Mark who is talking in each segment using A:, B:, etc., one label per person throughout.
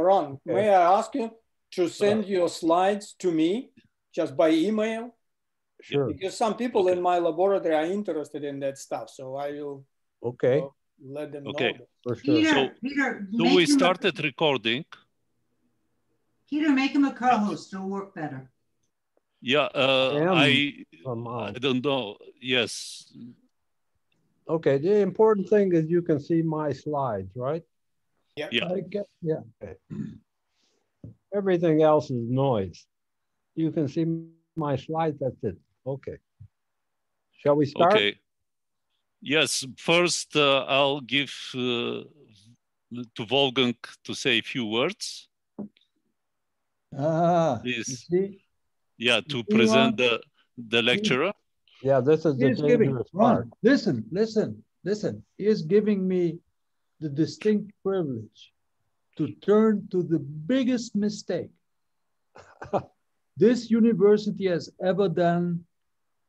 A: Ron, may I ask you to send your slides to me just by email?
B: Sure.
A: Because some people in my laboratory are interested in that stuff, so I will
B: Okay,
A: uh, let them
C: Okay.
A: know.
B: for sure.
D: Peter,
C: So,
D: Peter,
C: Do we
D: him a-
C: started recording?
D: Peter, make him a co-host. It'll work better.
C: Yeah, uh, I
B: uh,
C: I don't know. Yes,
B: Okay, the important thing is you can see my slides, right?
A: Yeah.
C: Yeah.
B: I get, yeah. Everything else is noise. You can see my slides, that's it. Okay. Shall we start?
C: okay. Yes, first uh, I'll give uh, to Wolfgang to say a few words.
E: Ah, you
C: Please.
E: see,
C: Yeah, to
E: You
C: present
E: want-
C: the the lecturer.
B: Yeah, this is the
E: he is giving,
B: dangerous part.
E: Ron, listen, listen, listen. He is giving me the distinct privilege to turn to the biggest mistake this university has ever done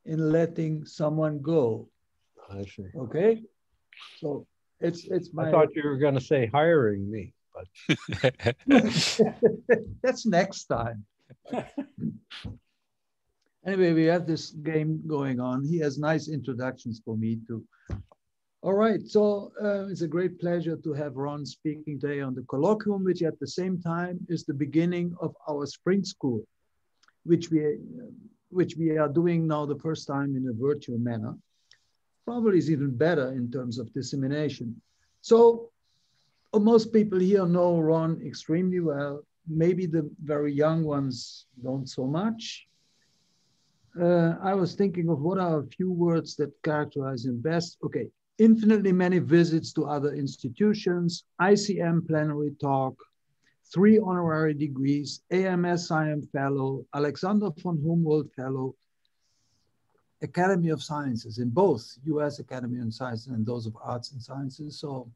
E: in letting someone go.
B: I see.
E: Okay, so it's it's my
B: I thought you were gonna say hiring me, but
E: That's next time. anyway, we have this game going on. He has nice introductions for me too. All right, so uh, it's a great pleasure to have Ron speaking today on the colloquium, which at the same time is the beginning of our spring school, which we, which we are doing now the first time in a virtual manner. Probably is even better in terms of dissemination. So most people here know Ron extremely well. Maybe the very young ones don't so much. Uh, I was thinking of what are a few words that characterize him best. Okay, infinitely many visits to other institutions, ICM plenary talk, three honorary degrees, AMS SIAM Fellow, Alexander von Humboldt Fellow, Academy of Sciences in both US Academy of Sciences and those of Arts and Sciences. So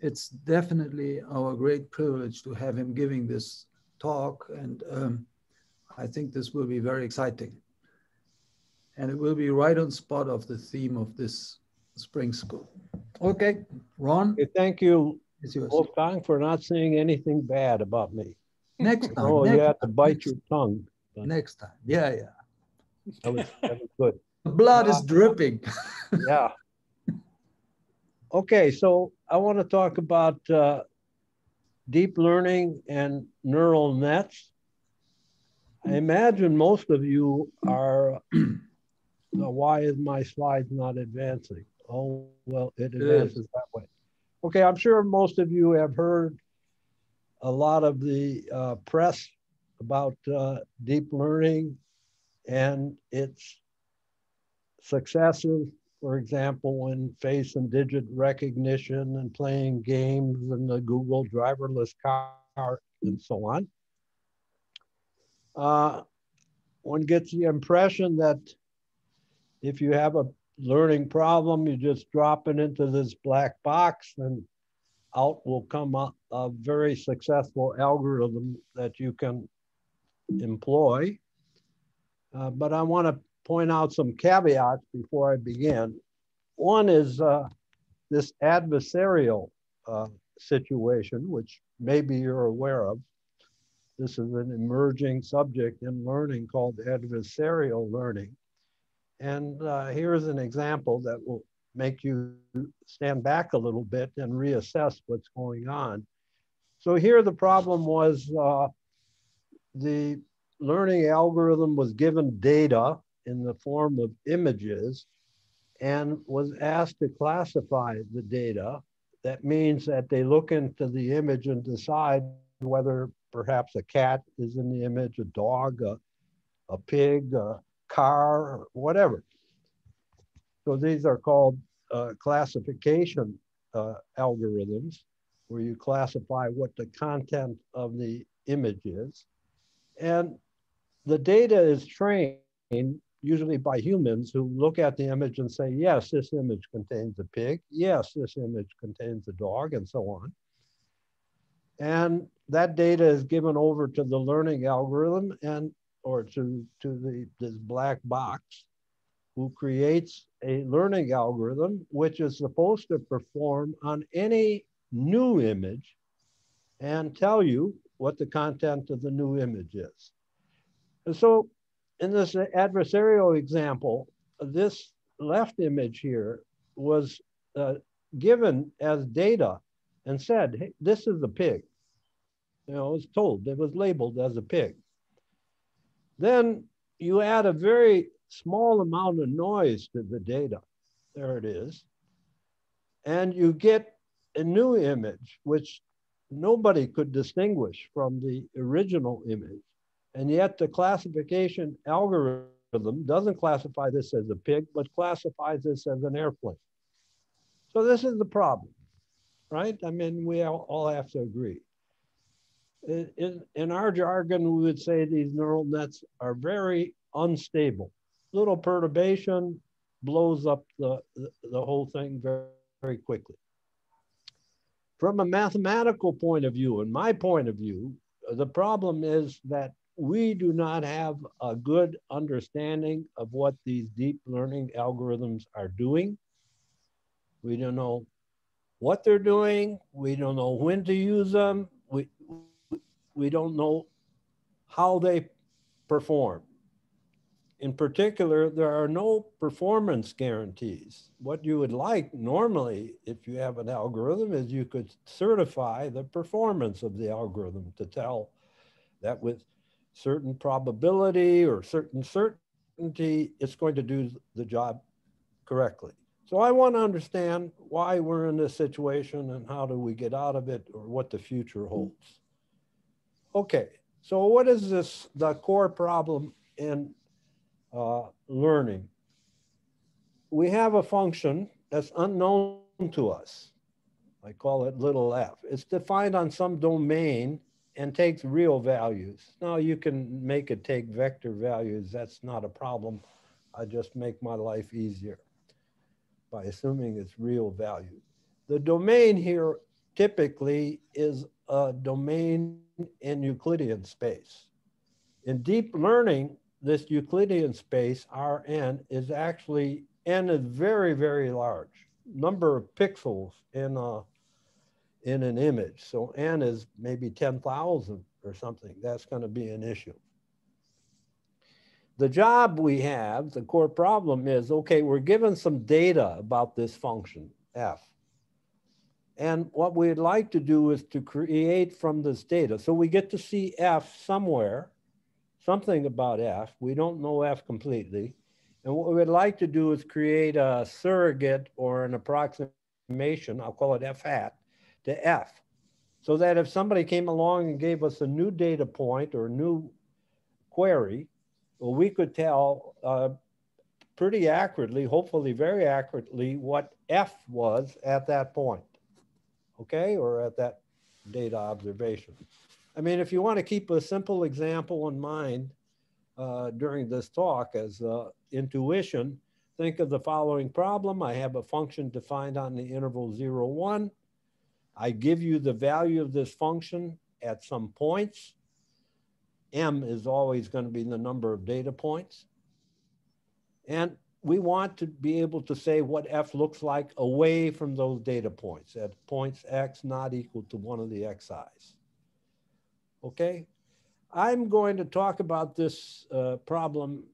E: it's definitely our great privilege to have him giving this talk. And um, I think this will be very exciting. And it will be right on spot of the theme of this spring school. Okay, Ron,
B: Okay, thank you,
E: it's yours.
B: Wolfgang, for not saying anything bad about me.
E: Next time.
B: Oh, you have to bite your tongue.
E: next time. Yeah, yeah.
B: That was, that was good.
E: The blood is dripping.
B: Yeah. Okay, so I want to talk about uh, deep learning and neural nets. I imagine most of you are, uh, why is my slide not advancing? Oh, well, it advances that way. Okay, I'm sure most of you have heard a lot of the uh, press about uh, deep learning and its successes, for example, in face and digit recognition and playing games and the Google driverless car and so on. Uh, one gets the impression that if you have a learning problem, you just drop it into this black box and out will come a, a very successful algorithm that you can employ. Uh, but I want to point out some caveats before I begin. One is uh, this adversarial uh, situation, which maybe you're aware of. This is an emerging subject in learning called adversarial learning. And uh, here's an example that will make you stand back a little bit and reassess what's going on. So here the problem was uh, the learning algorithm was given data in the form of images and was asked to classify the data. That means that they look into the image and decide whether perhaps a cat is in the image, a dog, a, a pig, a car, or whatever. So these are called uh, classification uh, algorithms, where you classify what the content of the image is. And the data is trained usually by humans who look at the image and say, yes, this image contains a pig. Yes, this image contains a dog, and so on. And that data is given over to the learning algorithm and or to, to the, this black box who creates a learning algorithm which is supposed to perform on any new image and tell you what the content of the new image is. And so in this adversarial example, this left image here was uh, given as data and said, hey, this is a pig. You know, it was told, it was labeled as a pig. Then you add a very small amount of noise to the data. There it is. And you get a new image, which nobody could distinguish from the original image. And yet the classification algorithm doesn't classify this as a pig, but classifies this as an airplane. So this is the problem, right? I mean, we all have to agree. In, in our jargon, we would say these neural nets are very unstable. Little perturbation blows up the, the, whole thing very, very quickly. From a mathematical point of view, and my point of view, the problem is that we do not have a good understanding of what these deep learning algorithms are doing. We don't know what they're doing. We don't know when to use them. We, don't know how they perform. In particular, there are no performance guarantees. What you would like normally, if you have an algorithm, is you could certify the performance of the algorithm to tell that with certain probability or certain certainty, it's going to do the job correctly. So I want to understand why we're in this situation and how do we get out of it or what the future holds. Okay, so what is this, the core problem in uh, learning. We have a function that's unknown to us. I call it little f. It's defined on some domain and takes real values. Now you can make it take vector values. That's not a problem. I just make my life easier by assuming it's real value. The domain here typically is a domain in Euclidean space. In deep learning, this Euclidean space, Rn, is actually, n is very, very large. Number of pixels in, a, in an image. So n is maybe 10,000 or something. That's going to be an issue. The job we have, the core problem is, okay, we're given some data about this function, f. And what we'd like to do is to create from this data. So we get to see f somewhere something about F. We don't know F completely. And what we'd like to do is create a surrogate or an approximation, I'll call it F hat, to F. So that if somebody came along and gave us a new data point or a new query, well, we could tell uh, pretty accurately, hopefully very accurately, what F was at that point, okay, or at that data observation. I mean, if you want to keep a simple example in mind uh, during this talk as uh, intuition, think of the following problem. I have a function defined on the interval zero, one. I give you the value of this function at some points. M is always going to be the number of data points. And we want to be able to say what F looks like away from those data points at points X not equal to one of the Xi's okay? I'm going to talk about this uh, problem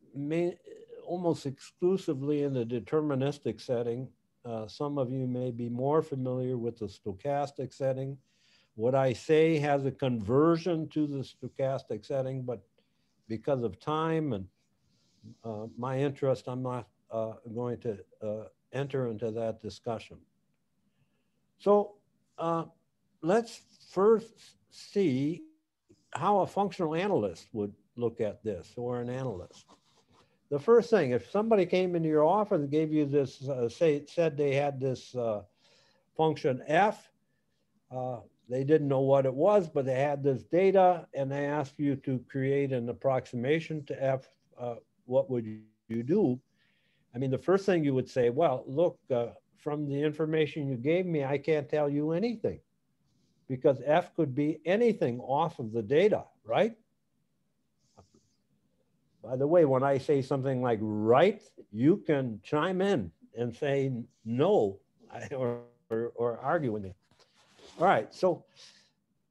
B: almost exclusively in the deterministic setting. Uh, some of you may be more familiar with the stochastic setting. What I say has a conversion to the stochastic setting, but because of time and uh, my interest, I'm not uh, going to uh, enter into that discussion. So uh, let's first see how a functional analyst would look at this or an analyst. The first thing, if somebody came into your office and gave you this, uh, say, said they had this uh, function f, uh, they didn't know what it was, but they had this data and they asked you to create an approximation to f, uh, what would you do? I mean, the first thing you would say, well, look, uh, from the information you gave me, I can't tell you anything because F could be anything off of the data, right? By the way, when I say something like right, you can chime in and say no or, or, or argue with me. All right, so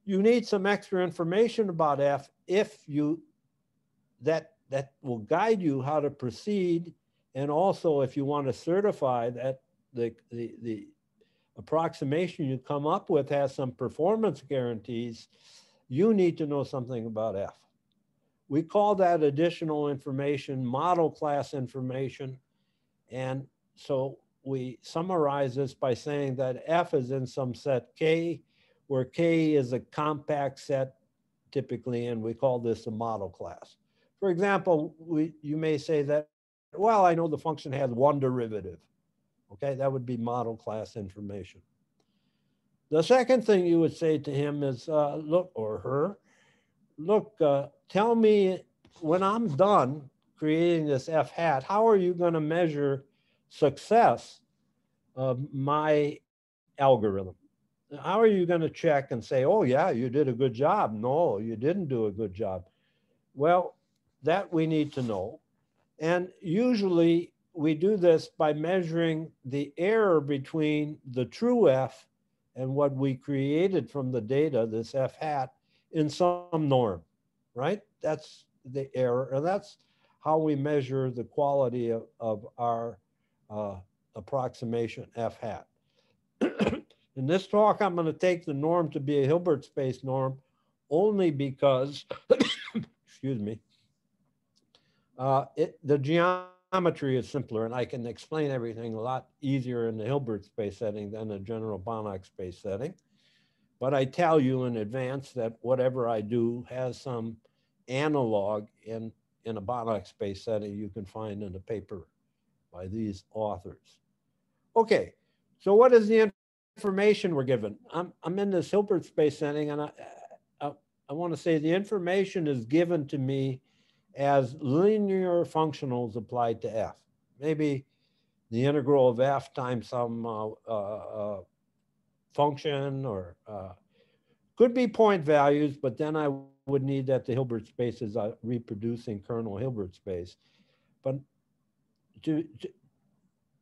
B: you need some extra information about F if you, that, that will guide you how to proceed. And also if you want to certify that the, the, the approximation you come up with has some performance guarantees, you need to know something about F. We call that additional information, model class information. And so we summarize this by saying that F is in some set K, where K is a compact set typically, and we call this a model class. For example, we, you may say that, well, I know the function has one derivative. Okay, that would be model class information. The second thing you would say to him is, uh, look, or her, look, uh, tell me when I'm done creating this F hat, how are you going to measure success of my algorithm? How are you going to check and say, oh, yeah, you did a good job? No, you didn't do a good job. Well, that we need to know. And usually we do this by measuring the error between the true F and what we created from the data, this F hat, in some norm, right? That's the error. And that's how we measure the quality of, of our uh, approximation F hat. In this talk, I'm going to take the norm to be a Hilbert space norm only because, excuse me, uh, it, the geometry is simpler and I can explain everything a lot easier in the Hilbert space setting than the general Banach space setting. But I tell you in advance that whatever I do has some analog in, in a Banach space setting you can find in a paper by these authors. Okay, so what is the information we're given? I'm, I'm in this Hilbert space setting and I, I, I want to say the information is given to me as linear functionals applied to f. Maybe the integral of f times some uh, uh, uh function or uh, could be point values, but then I would need that the Hilbert space is a reproducing kernel Hilbert space. But to, to,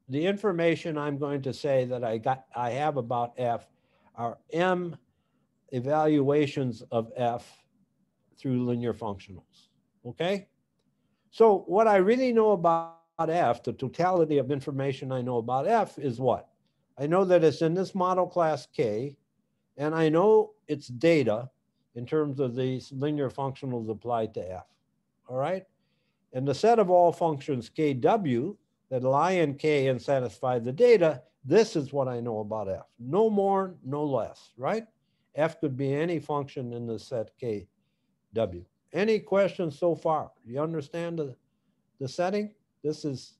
B: the information I'm going to say that I got I have about F are M evaluations of F through linear functionals. Okay? So what I really know about F, the totality of information I know about F is what? I know that it's in this model class K, and I know its data in terms of these linear functionals applied to F. All right? And the set of all functions KW that lie in K and satisfy the data, this is what I know about F. No more, no less, right? F could be any function in the set KW. Any questions so far? You understand the, the setting? This is,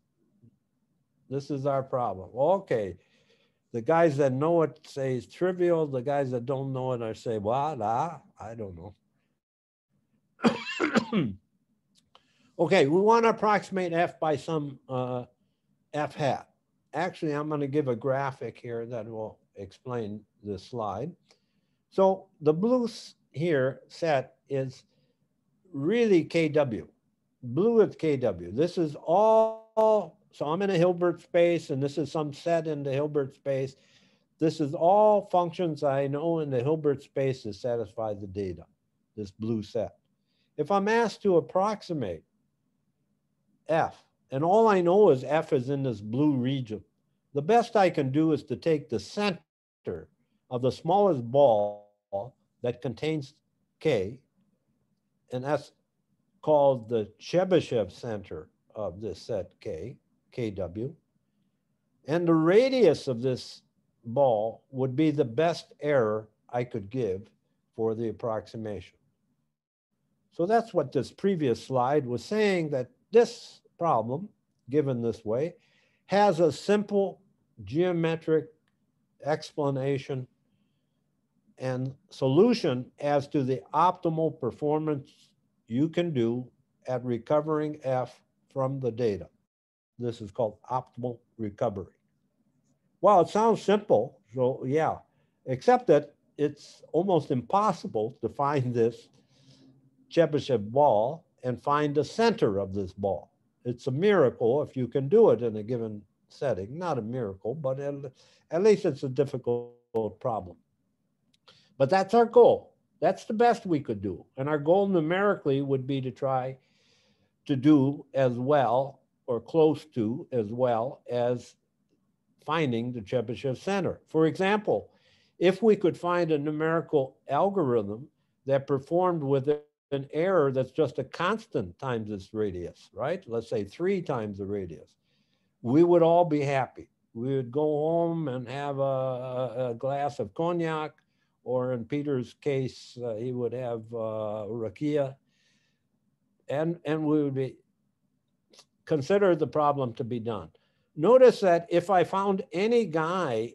B: this is our problem. Okay. The guys that know it say it's trivial. The guys that don't know it, I say, well, nah, I don't know. okay, we want to approximate f by some uh, f hat. Actually, I'm going to give a graphic here that will explain this slide. So the blue here set is really KW. Blue is KW. This is all, so I'm in a Hilbert space and this is some set in the Hilbert space. This is all functions I know in the Hilbert space to satisfy the data, this blue set. If I'm asked to approximate F, and all I know is F is in this blue region, the best I can do is to take the center of the smallest ball that contains K, and that's called the Chebyshev center of this set K, KW. And the radius of this ball would be the best error I could give for the approximation. So that's what this previous slide was saying that this problem, given this way, has a simple geometric explanation and solution as to the optimal performance you can do at recovering F from the data. This is called optimal recovery. Well, it sounds simple, so yeah, except that it's almost impossible to find this Chebyshev ball and find the center of this ball. It's a miracle if you can do it in a given setting. Not a miracle, but at, at least it's a difficult problem. But that's our goal. That's the best we could do. And our goal numerically would be to try to do as well or close to as well as finding the Chebyshev center. For example, if we could find a numerical algorithm that performed with an error that's just a constant times its radius, right? Let's say three times the radius, we would all be happy. We would go home and have a, a glass of cognac, or in Peter's case, uh, he would have uh, rakia, and, and we would be consider the problem to be done. Notice that if I found any guy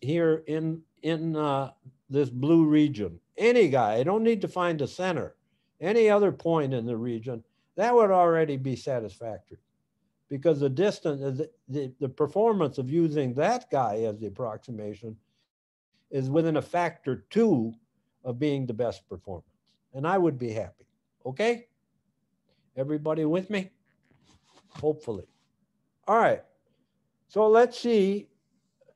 B: here in, in uh, this blue region, any guy, I don't need to find a center, any other point in the region, that would already be satisfactory because the distance, the, the, the performance of using that guy as the approximation is within a factor two of being the best performance. And I would be happy. Okay? Everybody with me? hopefully. All right. So let's see,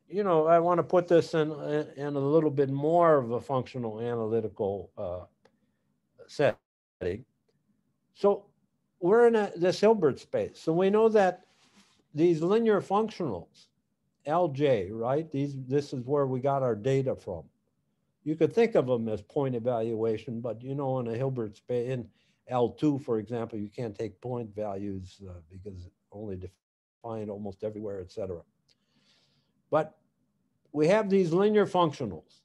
B: you know, I want to put this in, in a little bit more of a functional analytical uh, setting. So we're in a, this Hilbert space. So we know that these linear functionals, LJ, right? These, this is where we got our data from. You could think of them as point evaluation, but you know, in a Hilbert space, in L2, for example, you can't take point values uh, because only defined almost everywhere, et cetera. But we have these linear functionals.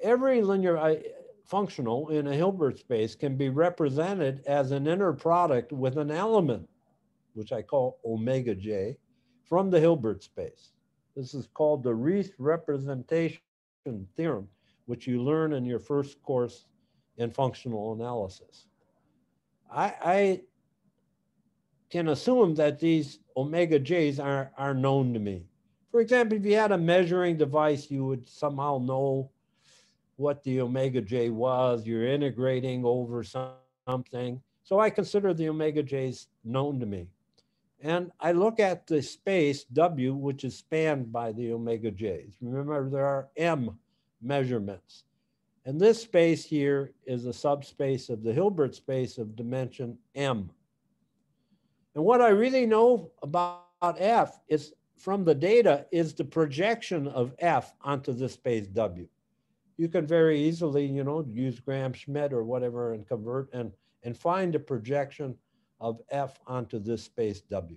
B: Every linear uh, functional in a Hilbert space can be represented as an inner product with an element, which I call omega j, from the Hilbert space. This is called the Riesz representation theorem, which you learn in your first course in functional analysis. I, I can assume that these omega j's are, are known to me. For example, if you had a measuring device, you would somehow know what the omega j was. You're integrating over something. So I consider the omega j's known to me. And I look at the space W, which is spanned by the omega j's. Remember, there are M measurements. And this space here is a subspace of the Hilbert space of dimension M. And what I really know about F is from the data is the projection of F onto this space W. You can very easily, you know, use Gram-Schmidt or whatever and convert and, and find a projection of F onto this space W.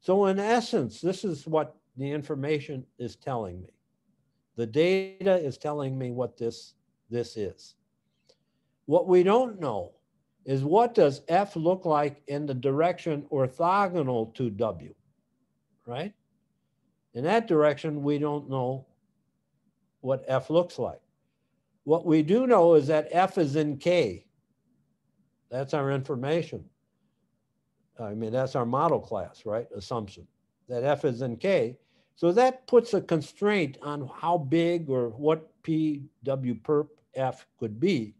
B: So in essence, this is what the information is telling me. The data is telling me what this this is. What we don't know is what does F look like in the direction orthogonal to W, right? In that direction, we don't know what F looks like. What we do know is that F is in K. That's our information. I mean, that's our model class, right? Assumption that F is in K. So that puts a constraint on how big or what PW perp F could be.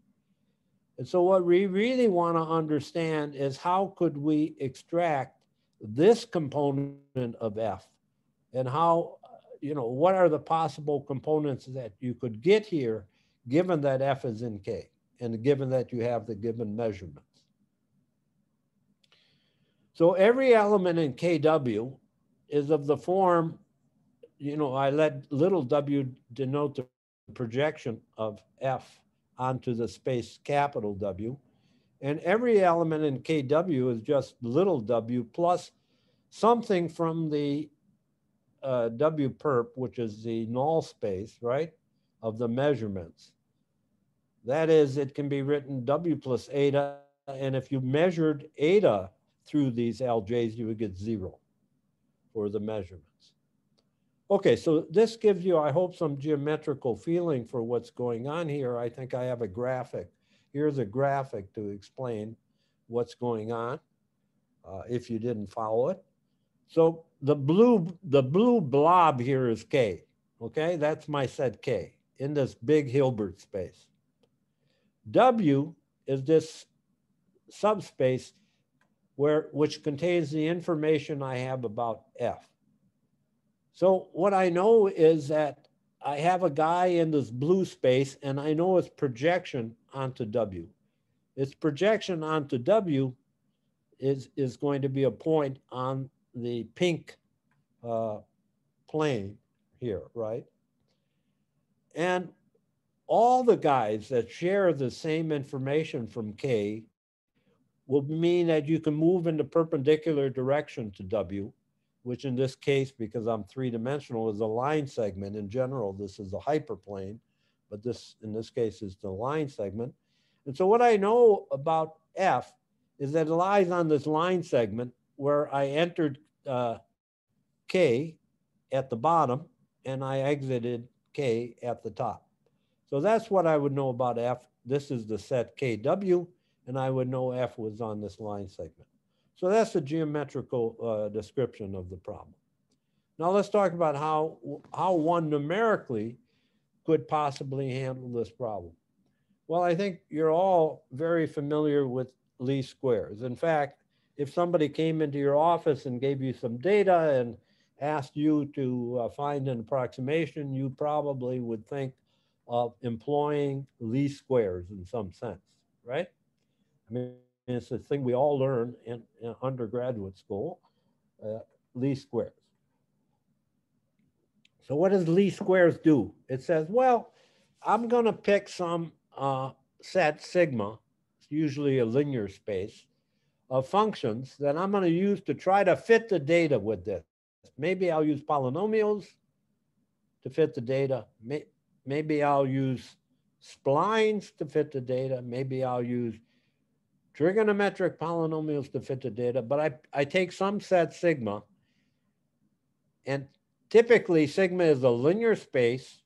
B: And so what we really want to understand is how could we extract this component of F and how, you know, what are the possible components that you could get here given that F is in K and given that you have the given measurements. So every element in KW is of the form, you know, I let little w denote the projection of F onto the space capital W. And every element in KW is just little w plus something from the uh, W perp, which is the null space, right, of the measurements. That is, it can be written W plus eta. And if you measured eta through these LJs, you would get zero for the measurements. Okay, so this gives you, I hope, some geometrical feeling for what's going on here. I think I have a graphic. Here's a graphic to explain what's going on uh, if you didn't follow it. So the blue, the blue blob here is K, okay? That's my set K in this big Hilbert space. W is this subspace where, which contains the information I have about F. So what I know is that I have a guy in this blue space and I know his projection onto W. Its projection onto W is, is going to be a point on the pink uh, plane here, right? And all the guys that share the same information from K will mean that you can move in the perpendicular direction to W, which in this case, because I'm three-dimensional, is a line segment. In general, this is a hyperplane, but this, in this case, is the line segment. And so what I know about F is that it lies on this line segment where I entered uh, K at the bottom and I exited K at the top. So that's what I would know about F. This is the set KW, and I would know F was on this line segment. So that's the geometrical uh, description of the problem. Now let's talk about how, how one numerically could possibly handle this problem. Well, I think you're all very familiar with least squares. In fact, if somebody came into your office and gave you some data and asked you to uh, find an approximation, you probably would think of employing least squares in some sense, right? I mean, it's a thing we all learn in, in undergraduate school, uh, least squares. So what does least squares do? It says, well, I'm gonna pick some uh, set sigma, it's usually a linear space, of functions that I'm gonna use to try to fit the data with this. Maybe I'll use polynomials to fit the data. Maybe I'll use splines to fit the data. Maybe I'll use trigonometric polynomials to fit the data, but I, I take some set sigma and typically sigma is a linear space,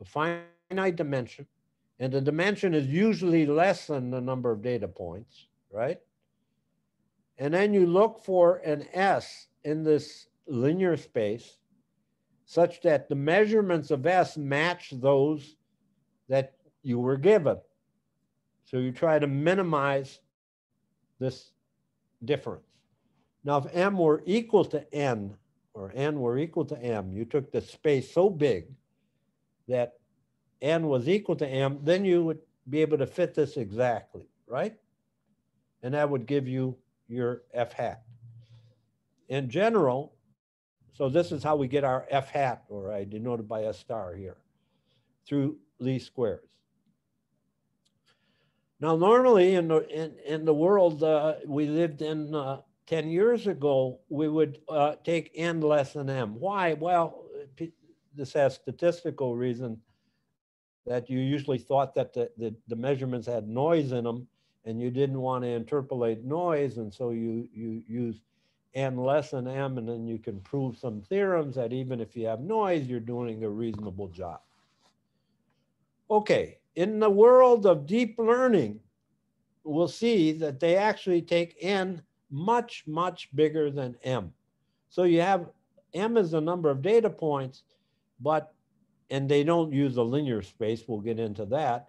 B: a finite dimension, and the dimension is usually less than the number of data points, right? And then you look for an S in this linear space such that the measurements of S match those that you were given. So you try to minimize this difference. Now, if M were equal to N, or N were equal to M, you took the space so big that N was equal to M, then you would be able to fit this exactly, right? And that would give you your F hat. In general, so this is how we get our F hat, or I denoted by a star here, through least squares. Now, normally in the, in, in the world uh, we lived in uh, 10 years ago, we would uh, take n less than m. Why? Well, this has statistical reason that you usually thought that the, the, the measurements had noise in them and you didn't want to interpolate noise. And so you, you use n less than m, and then you can prove some theorems that even if you have noise, you're doing a reasonable job. Okay, in the world of deep learning, we'll see that they actually take n much, much bigger than m. So you have m is the number of data points, but, and they don't use a linear space, we'll get into that,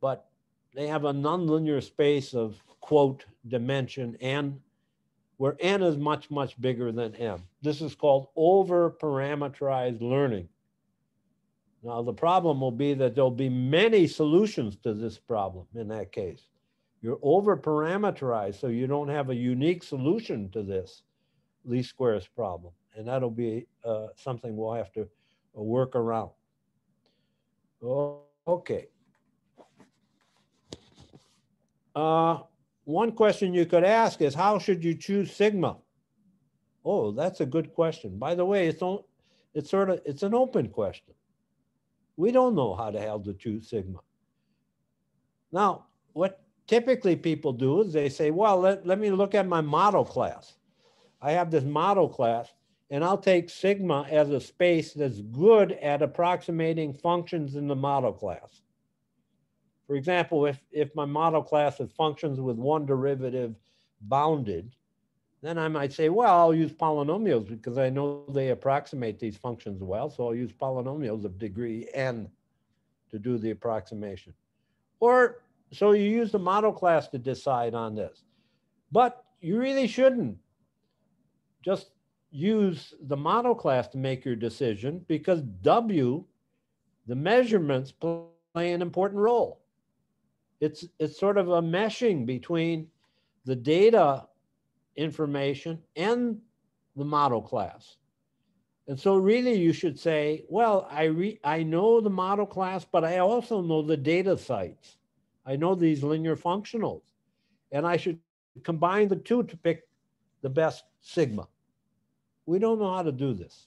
B: but they have a nonlinear space of quote dimension n where n is much, much bigger than m. This is called over-parameterized learning. Now, the problem will be that there'll be many solutions to this problem in that case. You're over-parameterized, so you don't have a unique solution to this least squares problem. And that'll be uh, something we'll have to uh, work around. Oh, okay. Uh, one question you could ask is how should you choose sigma? Oh, that's a good question. By the way, it's, it's sort of, it's an open question. We don't know how the hell to choose sigma. Now, what typically people do is they say, well, let, let me look at my model class. I have this model class and I'll take sigma as a space that's good at approximating functions in the model class. For example, if, if my model class is functions with one derivative bounded, then I might say, well, I'll use polynomials because I know they approximate these functions well. So I'll use polynomials of degree n to do the approximation. Or so you use the model class to decide on this. But you really shouldn't just use the model class to make your decision because W, the measurements play an important role. it's it's sort of a meshing between the data information and the model class. And so really you should say, well, I re I know the model class, but I also know the data sites. I know these linear functionals. And I should combine the two to pick the best sigma. We don't know how to do this.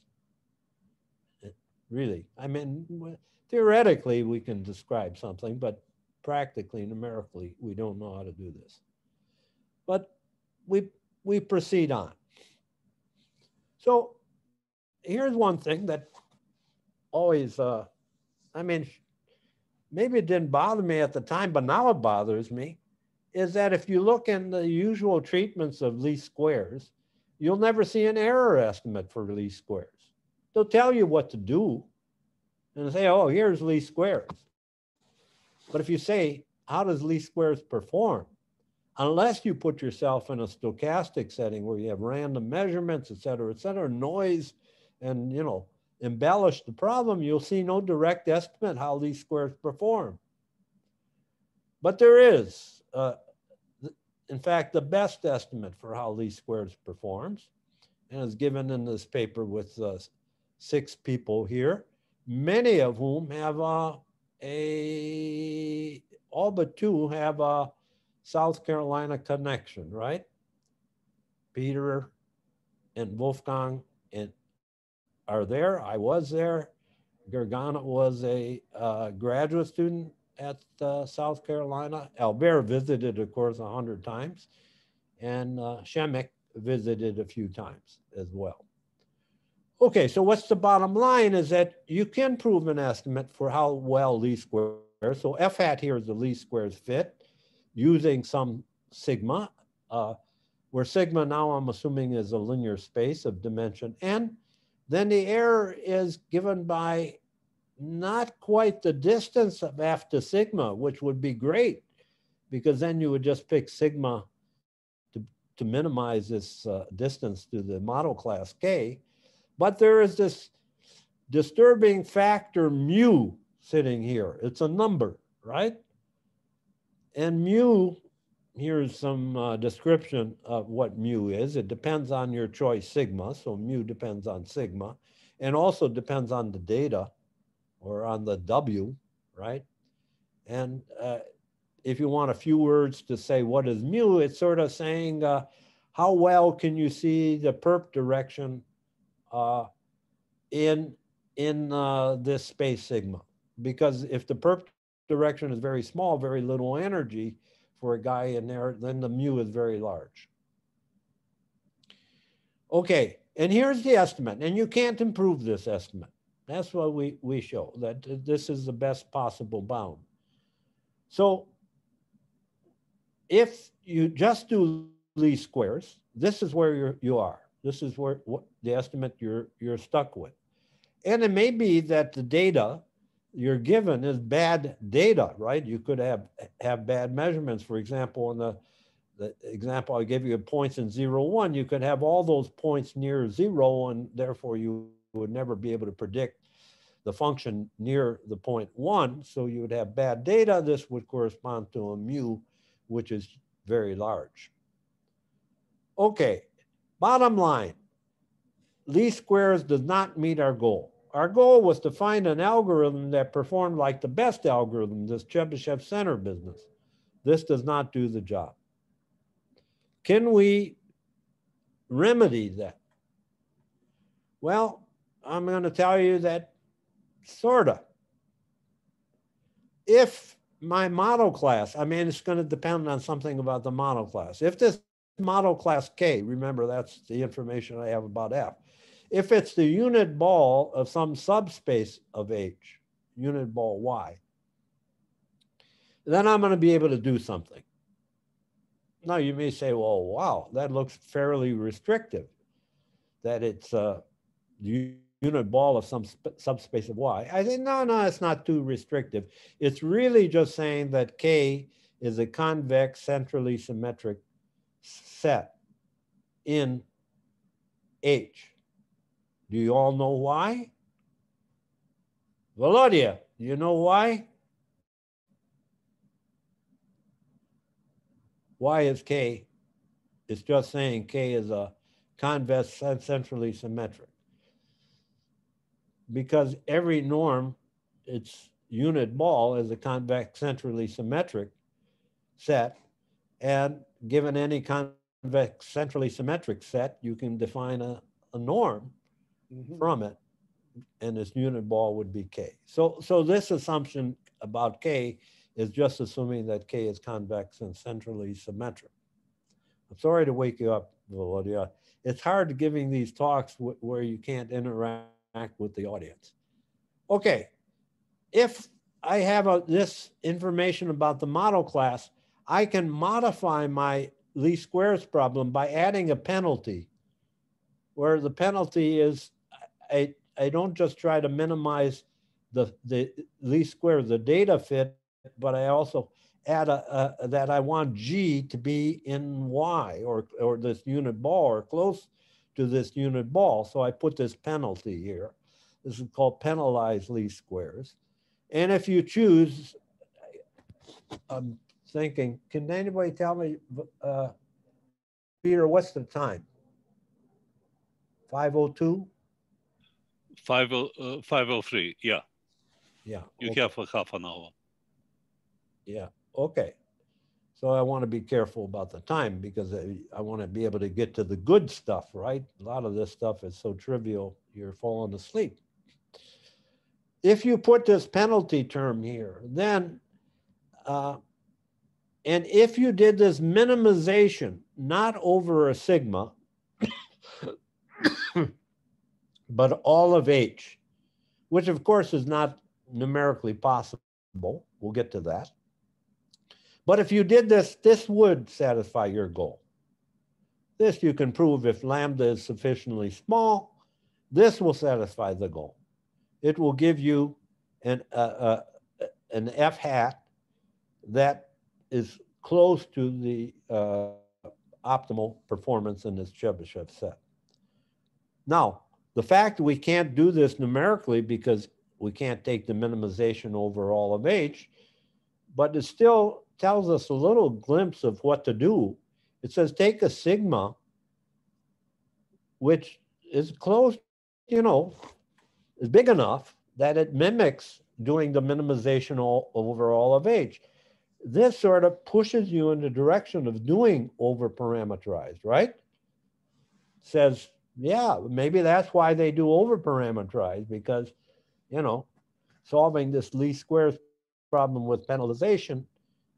B: Really. I mean, theoretically we can describe something, but practically, numerically, we don't know how to do this. But we, we proceed on. So here's one thing that always, uh, I mean, maybe it didn't bother me at the time, but now it bothers me, is that if you look in the usual treatments of least squares, you'll never see an error estimate for least squares. They'll tell you what to do and say, oh, here's least squares. But if you say, how does least squares perform? Unless you put yourself in a stochastic setting where you have random measurements, et cetera, et cetera, noise, and you know, embellish the problem, you'll see no direct estimate how least squares perform. But there is, uh, in fact, the best estimate for how least squares performs, and is given in this paper with uh, six people here, many of whom have uh, a, all but two have a South Carolina connection, right? Peter and Wolfgang and are there. I was there. Gergana was a uh, graduate student at uh, South Carolina. Albert visited, of course, a hundred times, and uh, Przemek visited a few times as well. Okay, so what's the bottom line is that you can prove an estimate for how well least squares. So f hat here is the least squares fit using some sigma, uh, where sigma now I'm assuming is a linear space of dimension n then the error is given by not quite the distance of f to sigma, which would be great because then you would just pick sigma to, to minimize this uh, distance to the model class K. But there is this disturbing factor mu sitting here. It's a number, right? And mu here's some uh, description of what mu is. It depends on your choice sigma, so mu depends on sigma, and also depends on the data or on the W, right? And uh, if you want a few words to say what is mu, it's sort of saying uh, how well can you see the perp direction uh, in, in uh, this space sigma? Because if the perp direction is very small, very little energy, for a guy in there, then the mu is very large. Okay, and here's the estimate, and you can't improve this estimate. That's what we, we show, that this is the best possible bound. So if you just do least squares, this is where you're, you are. This is where what, the estimate you're, you're stuck with. And it may be that the data you're given is bad data, right? You could have have bad measurements. For example, in the, the example I gave you points in zero, one, you could have all those points near zero and therefore you would never be able to predict the function near the point one. So you would have bad data. This would correspond to a mu, which is very large. Okay, bottom line, least squares does not meet our goal. Our goal was to find an algorithm that performed like the best algorithm, this Chebyshev center business. This does not do the job. Can we remedy that? Well, I'm going to tell you that sort of. If my model class, I mean, it's going to depend on something about the model class. If this model class K, remember that's the information I have about F if it's the unit ball of some subspace of H, unit ball Y, then I'm going to be able to do something. Now you may say, well, wow, that looks fairly restrictive, that it's uh, a unit ball of some subspace of Y. I say, no, no, it's not too restrictive. It's really just saying that K is a convex centrally symmetric set in H. Do you all know why? Volodya, do you know why? why is K? It's just saying K is a convex centrally symmetric. Because every norm, its unit ball is a convex centrally symmetric set. And given any convex centrally symmetric set, you can define a, a norm
A: Mhm.
B: from it, and its unit ball would be K. So, so this assumption about K is just assuming that K is convex and centrally symmetric. I'm sorry to wake you up, Volodya. It's hard giving these talks wh- where you can't interact with the audience. Okay, if I have a, this information about the model class, I can modify my least squares problem by adding a penalty where the penalty is I, I don't just try to minimize the, the least square, the data fit, but I also add a, a, that I want G to be in Y or, or this unit ball or close to this unit ball. So I put this penalty here. This is called penalized least squares. And if you choose, I'm thinking, can anybody tell me, uh, Peter, what's the time? 502?
C: 50, uh, 503, yeah.
B: Yeah.
C: You
B: okay.
C: have a half an hour.
B: Yeah, okay. So I want to be careful about the time because I, I want to be able to get to the good stuff, right? A lot of this stuff is so trivial, you're falling asleep. If you put this penalty term here, then, uh, and if you did this minimization, not over a sigma, but all of H, which of course is not numerically possible. We'll get to that. But if you did this, this would satisfy your goal. This you can prove if lambda is sufficiently small, this will satisfy the goal. It will give you an, uh, uh, an F hat that is close to the uh, optimal performance in this Chebyshev set. Now, the fact that we can't do this numerically because we can't take the minimization over all of H, but it still tells us a little glimpse of what to do. It says take a sigma, which is close, you know, is big enough that it mimics doing the minimization all, over all of H. This sort of pushes you in the direction of doing over parameterized, right? Says, yeah, maybe that's why they do over parameterized because, you know, solving this least squares problem with penalization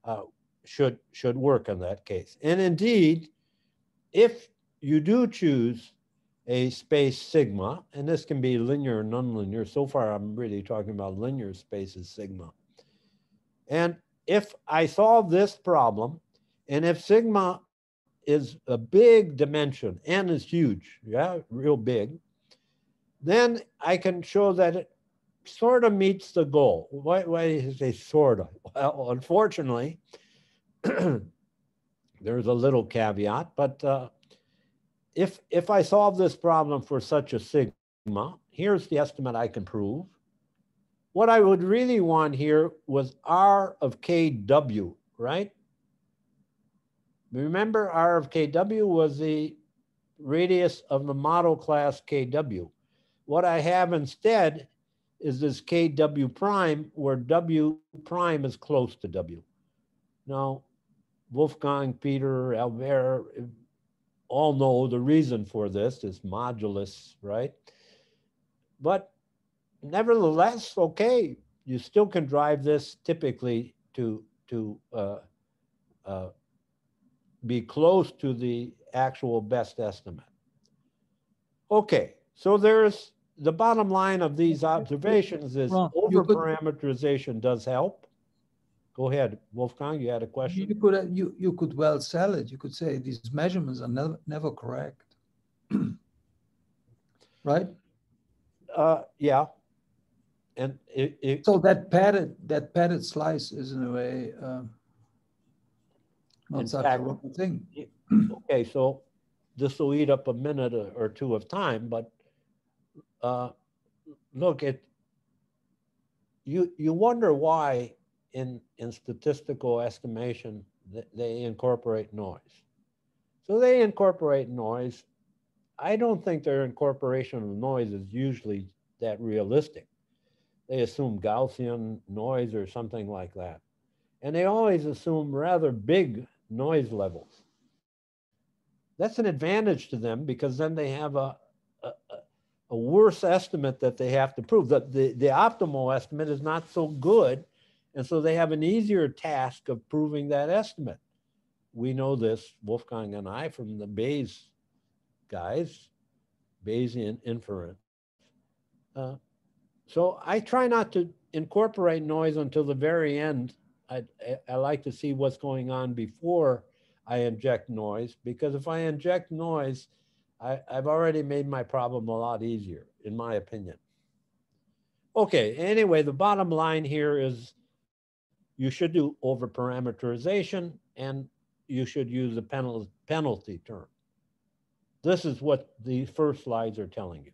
B: uh, should should work in that case. And indeed, if you do choose a space sigma, and this can be linear or nonlinear. So far, I'm really talking about linear spaces sigma. And if I solve this problem, and if sigma is a big dimension, n is huge, yeah, real big, then I can show that it sort of meets the goal. Why, why do you say sort of? Well, unfortunately, there's a little caveat, but uh, if, if I solve this problem for such a sigma, here's the estimate I can prove. What I would really want here was R of KW, right? Remember R of KW was the radius of the model class KW. What I have instead is this KW prime where W prime is close to W. Now, Wolfgang, Peter, Albert all know the reason for this is modulus, right? But nevertheless, okay, you still can drive this typically to, to uh, uh, be close to the actual best estimate. Okay, so there's the bottom line of these observations is
E: Ron, you
B: over parameterization does help. Go ahead, Wolfgang, you had a question?
E: You could, uh, you, you could well sell it. You could say these measurements are never, never correct. Right?
B: Uh, yeah. And it, it,
E: So that padded, that padded slice is in a way, uh,
B: In
E: not such a
B: fact-
E: thing.
B: okay, so this will eat up a minute or- or two of time, but uh, look at you. You wonder why in in statistical estimation they incorporate noise. So they incorporate noise. I don't think their incorporation of noise is usually that realistic. They assume Gaussian noise or something like that. And they always assume rather big noise levels. That's an advantage to them because then they have a, a, a worse estimate that they have to prove. That the, the optimal estimate is not so good. And so they have an easier task of proving that estimate. We know this, Wolfgang and I, from the Bayes guys, Bayesian inference. Uh, so I try not to incorporate noise until the very end. I, I, like to see what's going on before I inject noise because if I inject noise, I, I've already made my problem a lot easier, in my opinion. Okay, anyway, the bottom line here is you should do over parameterization and you should use a penalty, penalty term. This is what the first slides are telling you.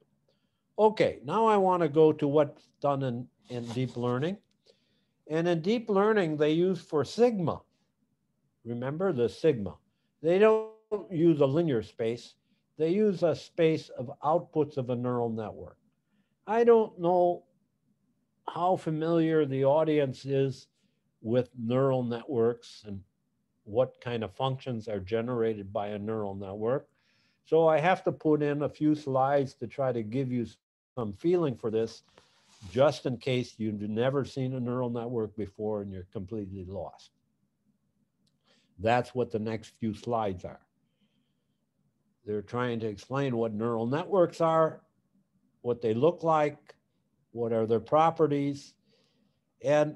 B: Okay, now I want to go to what's done in, in deep learning. And in deep learning, they use for sigma. Remember the sigma. They don't use a linear space. They use a space of outputs of a neural network. I don't know how familiar the audience is with neural networks and what kind of functions are generated by a neural network. So I have to put in a few slides to try to give you some feeling for this, just in case you've never seen a neural network before and you're completely lost. That's what the next few slides are. They're trying to explain what neural networks are, what they look like, what are their properties. And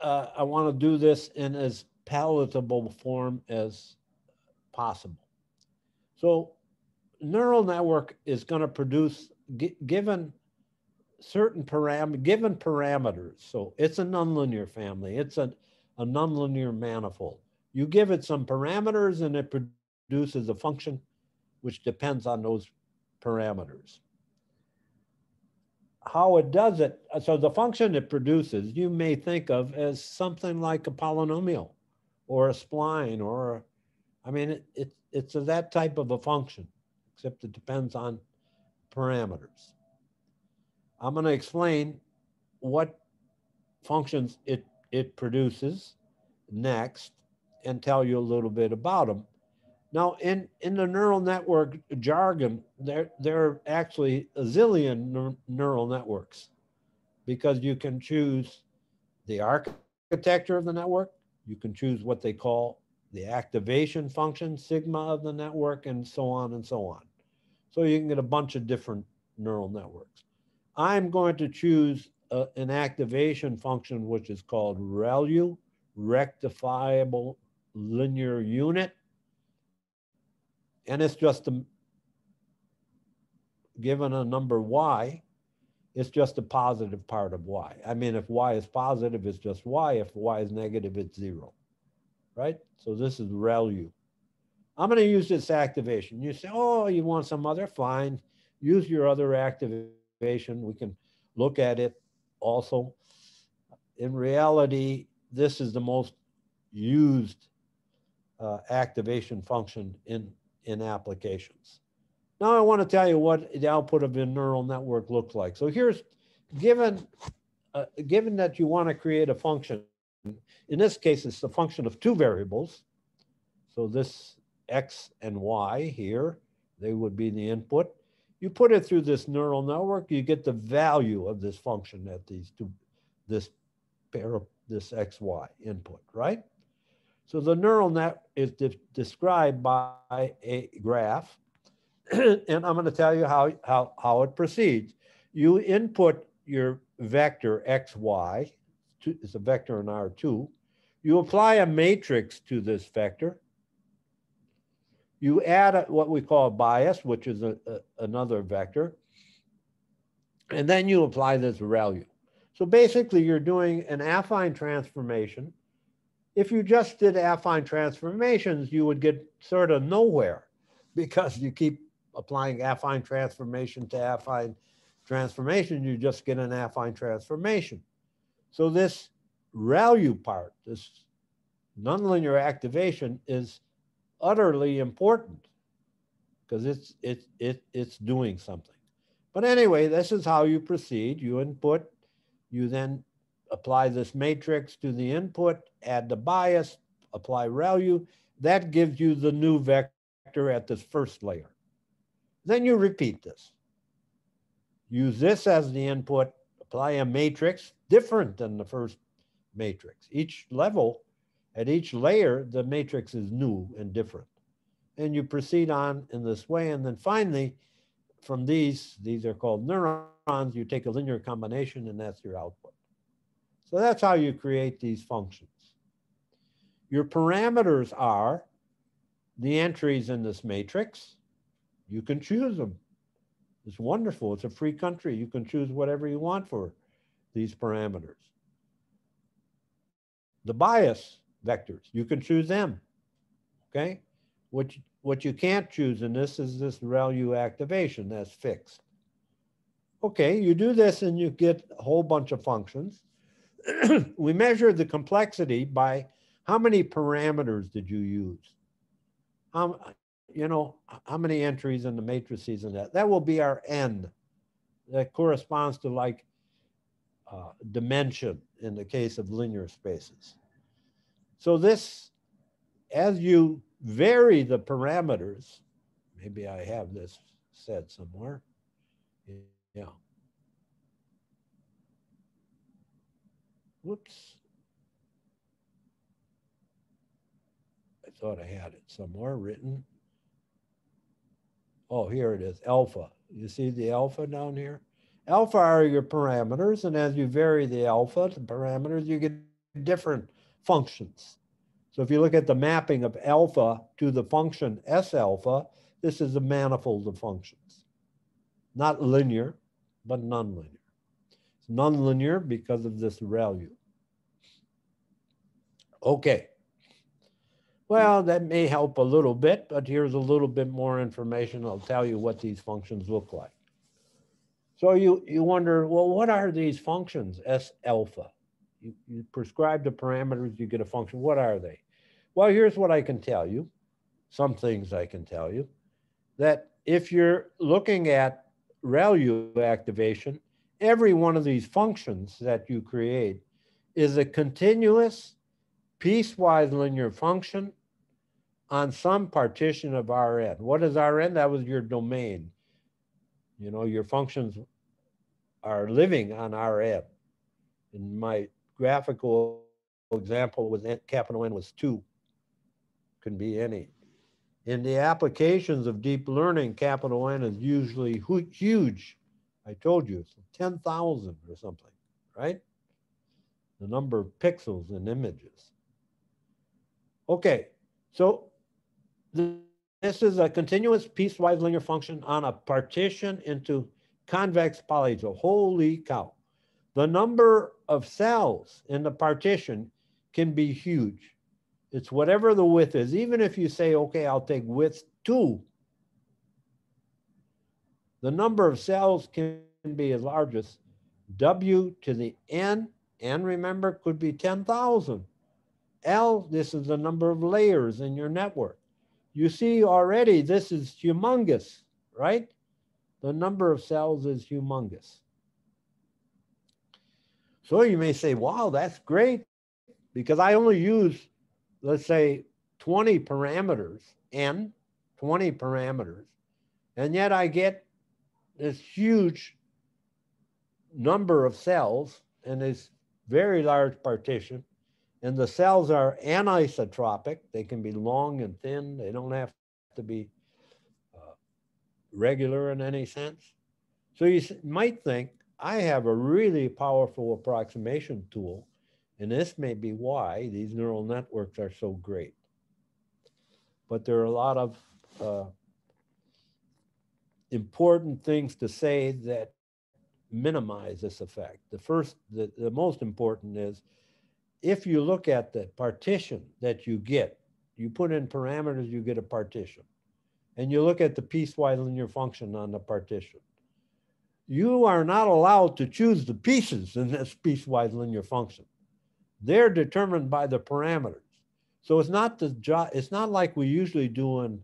B: uh, I want to do this in as palatable form as possible. So neural network is going to produce given certain param given parameters. So it's a nonlinear family. It's a, a nonlinear manifold. You give it some parameters and it produces a function which depends on those parameters. How it does it, so the function it produces, you may think of as something like a polynomial or a spline or, I mean, it, it, it's a, that type of a function, except it depends on parameters. I'm going to explain what functions it, it produces next and tell you a little bit about them. Now, in, in the neural network jargon, there, there are actually a zillion neural networks because you can choose the architecture of the network, you can choose what they call the activation function, sigma of the network, and so on and so on. So you can get a bunch of different neural networks. I'm going to choose a, an activation function, which is called ReLU, rectifiable linear unit. And it's just a, given a number y, it's just a positive part of y. I mean, if y is positive, it's just y. If y is negative, it's zero, right? So this is ReLU. I'm going to use this activation. You say, oh, you want some other? Fine. Use your other activation. We can look at it also. In reality, this is the most used uh, activation function in, in applications. Now I want to tell you what the output of a neural network looks like. So here's, given, uh, given that you want to create a function, in this case, it's the function of two variables. So this X and Y here, they would be the input. You put it through this neural network, you get the value of this function at these two, this pair of this XY input, right? So the neural net is de described by a graph. and I'm going to tell you how, how, how it proceeds. You input your vector xy, it's a vector in R2. You apply a matrix to this vector. You add a, what we call a bias, which is a, a, another vector. And then you apply this ReLU. So basically, you're doing an affine transformation. If you just did affine transformations, you would get sort of nowhere because you keep applying affine transformation to affine transformation, you just get an affine transformation. So this ReLU part, this nonlinear activation is utterly important because it's it's it, it's doing something. But anyway, this is how you proceed. You input, you then apply this matrix to the input, add the bias, apply ReLU. That gives you the new vector at this first layer. Then you repeat this. Use this as the input, apply a matrix different than the first matrix. Each level, at each layer, the matrix is new and different. And you proceed on in this way. And then finally, from these, these are called neurons, you take a linear combination and that's your output. So that's how you create these functions. Your parameters are the entries in this matrix. You can choose them. It's wonderful. It's a free country. You can choose whatever you want for these parameters. The bias vectors, you can choose them. Okay? What you, what you can't choose in this is this ReLU activation that's fixed. Okay, you do this and you get a whole bunch of functions. we measure the complexity by how many parameters did you use? How, you know, how many entries in the matrices and that? That will be our N. That corresponds to like uh, dimension in the case of linear spaces. So this, as you vary the parameters, maybe I have this said somewhere. Yeah. Whoops. I thought I had it somewhere written. Oh, here it is, alpha. You see the alpha down here? Alpha are your parameters, and as you vary the alpha, the parameters, you get different functions. So if you look at the mapping of alpha to the function S alpha, this is a manifold of functions. Not linear, but nonlinear. It's nonlinear because of this ReLU. Okay. Well, that may help a little bit, but here's a little bit more information. I'll tell you what these functions look like. So you, you wonder, well, what are these functions, S alpha? You, you prescribe the parameters, you get a function. What are they? Well, here's what I can tell you. Some things I can tell you. That if you're looking at ReLU activation, every one of these functions that you create is a continuous piecewise linear function on some partition of Rn. What is Rn? That was your domain. You know, your functions are living on Rn. In my graphical example with capital N was two, can be any. In the applications of deep learning, capital N is usually huge. I told you, it's 10,000 or something, right? The number of pixels in images. Okay, so this is a continuous piecewise linear function on a partition into convex polyhedral. Holy cow. The number of cells in the partition can be huge. It's whatever the width is. Even if you say, okay, I'll take width two, the number of cells can be as large as W to the N, and remember could be 10,000. L, this is the number of layers in your network. You see already this is humongous, right? The number of cells is humongous. So you may say, wow, that's great because I only use, let's say, 20 parameters, n, 20 parameters, and yet I get this huge number of cells and this very large partition and the cells are anisotropic. They can be long and thin. They don't have to be uh, regular in any sense. So you might think, I have a really powerful approximation tool, and this may be why these neural networks are so great. But there are a lot of uh, important things to say that minimize this effect. The first, the, the most important is if you look at the partition that you get, you put in parameters, you get a partition. And you look at the piecewise linear function on the partition. You are not allowed to choose the pieces in this piecewise linear function. They're determined by the parameters. So it's not the job, it's not like we usually do in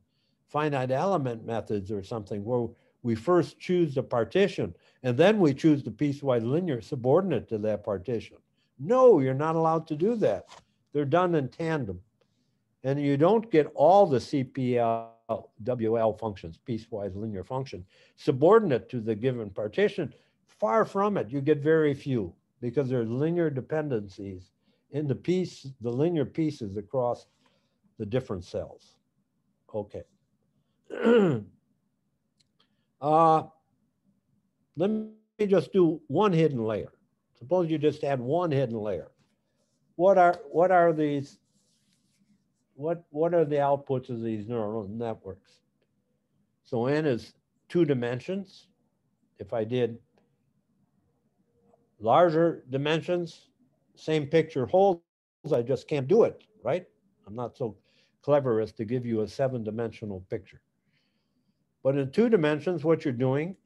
B: finite element methods or something where we first choose the partition and then we choose the piecewise linear subordinate to that partition. No, you're not allowed to do that. They're done in tandem. And you don't get all the CPL WL functions, piecewise linear function, subordinate to the given partition. Far from it, you get very few because there's linear dependencies in the piece, the linear pieces across the different cells. Okay. uh, let me just do one hidden layer. Suppose you just add one hidden layer. What are what are these? What what are the outputs of these neural networks? So n is two dimensions. If I did larger dimensions, same picture holds, I just can't do it, right? I'm not so clever as to give you a seven dimensional picture. But in two dimensions, what you're doing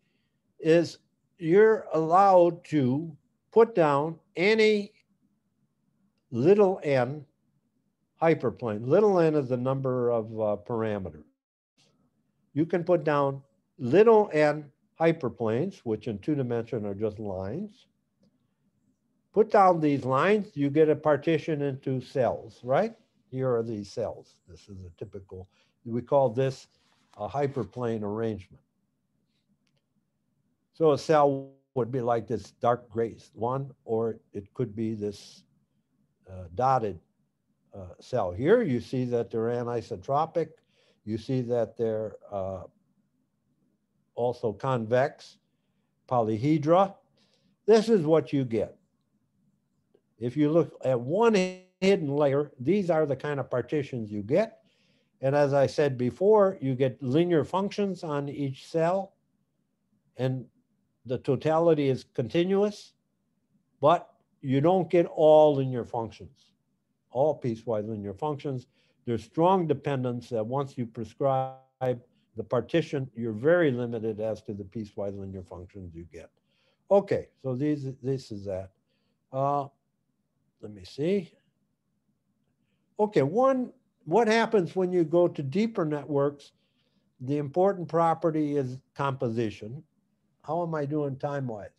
B: is you're allowed to put down any little n hyperplane. Little n is the number of uh, parameters. You can put down little n hyperplanes, which in two dimension are just lines. Put down these lines, you get a partition into cells, right? Here are these cells. This is a typical, we call this a hyperplane arrangement. So a cell would be like this dark gray one, or it could be this uh, dotted uh, cell. Here you see that they're anisotropic. You see that they're uh, also convex, polyhedra. This is what you get. If you look at one hidden layer, these are the kind of partitions you get. And as I said before, you get linear functions on each cell and the totality is continuous, but you don't get all linear functions, all piecewise linear functions. There's strong dependence that once you prescribe the partition, you're very limited as to the piecewise linear functions you get. Okay, so these, this is that. Uh, let me see. Okay, one, what happens when you go to deeper networks? The important property is composition. How am I doing time-wise?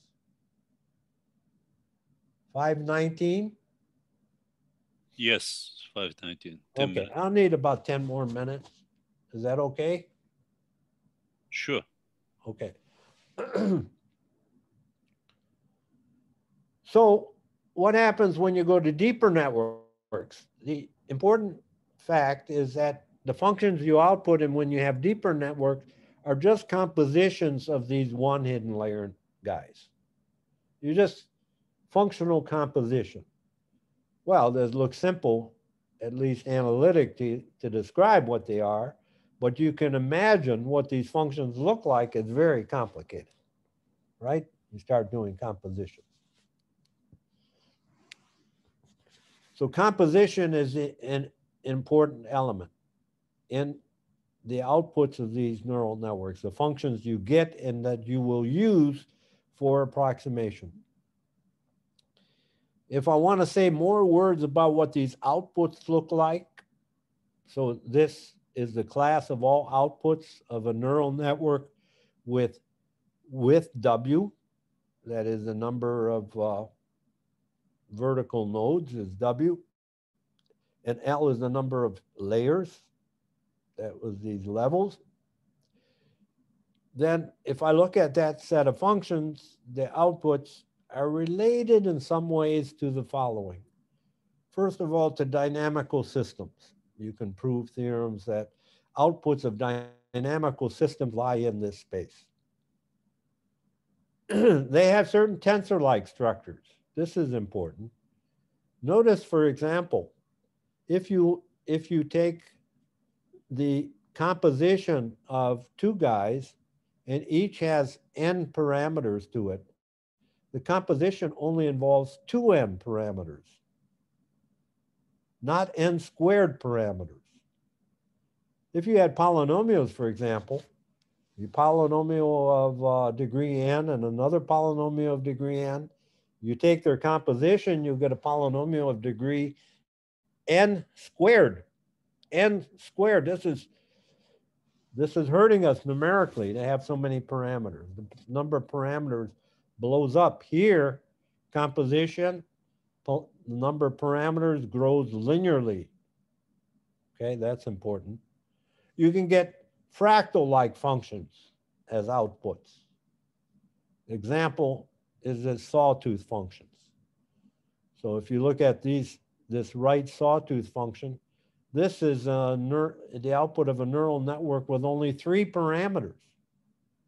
B: 519?
C: Yes, 519.
B: Okay,
C: minutes.
B: I'll need about 10 more minutes. Is that okay?
C: Sure.
B: Okay. so what happens when you go to deeper networks? The important fact is that the functions you output and when you have deeper networks are just compositions of these one hidden layer guys. You just functional composition. Well, this looks simple, at least analytic to, to describe what they are, but you can imagine what these functions look like is very complicated, right? You start doing composition. So composition is an important element in the outputs of these neural networks, the functions you get and that you will use for approximation. If I want to say more words about what these outputs look like, so this is the class of all outputs of a neural network with with W, that is the number of uh, vertical nodes is W, and L is the number of layers. That was these levels. Then if I look at that set of functions, the outputs are related in some ways to the following. First of all, to dynamical systems. You can prove theorems that outputs of dynamical systems lie in this space. they have certain tensor-like structures. This is important. Notice, for example, if you if you take the composition of two guys and each has n parameters to it, the composition only involves two n parameters, not n squared parameters. If you had polynomials, for example, a polynomial of uh, degree n and another polynomial of degree n, you take their composition, you get a polynomial of degree n squared n squared. This is this is hurting us numerically to have so many parameters. The number of parameters blows up. Here, composition, the number of parameters grows linearly. Okay, that's important. You can get fractal-like functions as outputs. Example is the sawtooth functions. So if you look at these, this right sawtooth function, this is the output of a neural network with only three parameters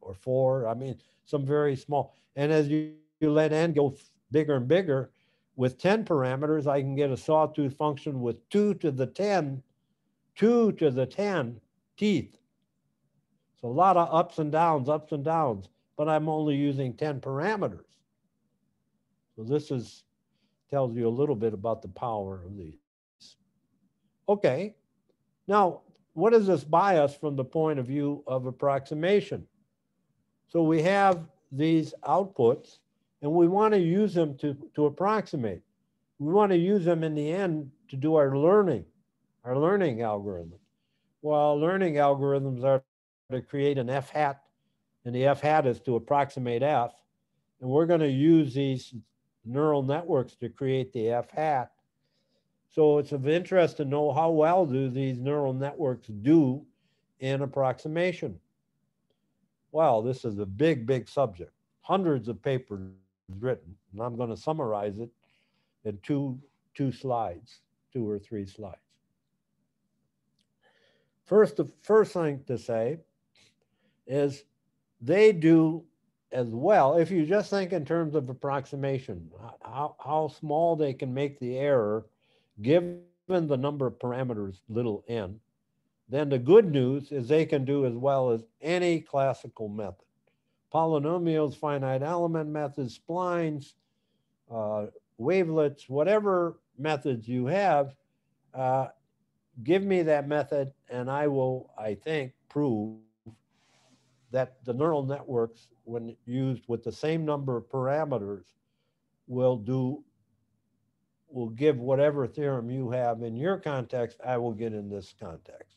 B: or four, I mean, some very small. And as you, you let n go bigger and bigger, with 10 parameters, I can get a sawtooth function with two to the 10, two to the 10 teeth. So a lot of ups and downs, ups and downs, but I'm only using 10 parameters. So this is tells you a little bit about the power of these. Okay, now what is this bias from the point of view of approximation? So we have these outputs and we want to use them to, to approximate. We want to use them in the end to do our learning, our learning algorithms. Well, learning algorithms are to create an F hat, and the F hat is to approximate F. And we're going to use these neural networks to create the F hat. So it's of interest to know how well do these neural networks do in approximation. Well, this is a big, big subject. Hundreds of papers written, and I'm going to summarize it in two, two slides, two or three slides. First, the first thing to say is they do as well, if you just think in terms of approximation, how, how small they can make the error given the number of parameters, little n, then the good news is they can do as well as any classical method. Polynomials, finite element methods, splines, uh, wavelets, whatever methods you have, uh, give me that method and I will, I think, prove that the neural networks, when used with the same number of parameters, will do, will give whatever theorem you have in your context, I will get in this context.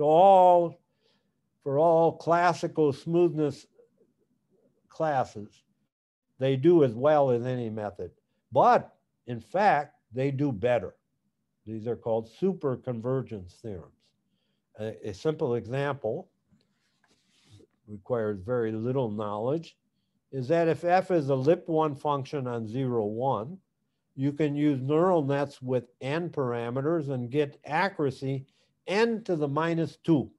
B: So all, for all classical smoothness classes, they do as well as any method. But in fact, they do better. These are called super convergence theorems. A, a simple example requires very little knowledge, is that if f is a lip1 function on 0, 1, you can use neural nets with n parameters and get accuracy n to the minus 2.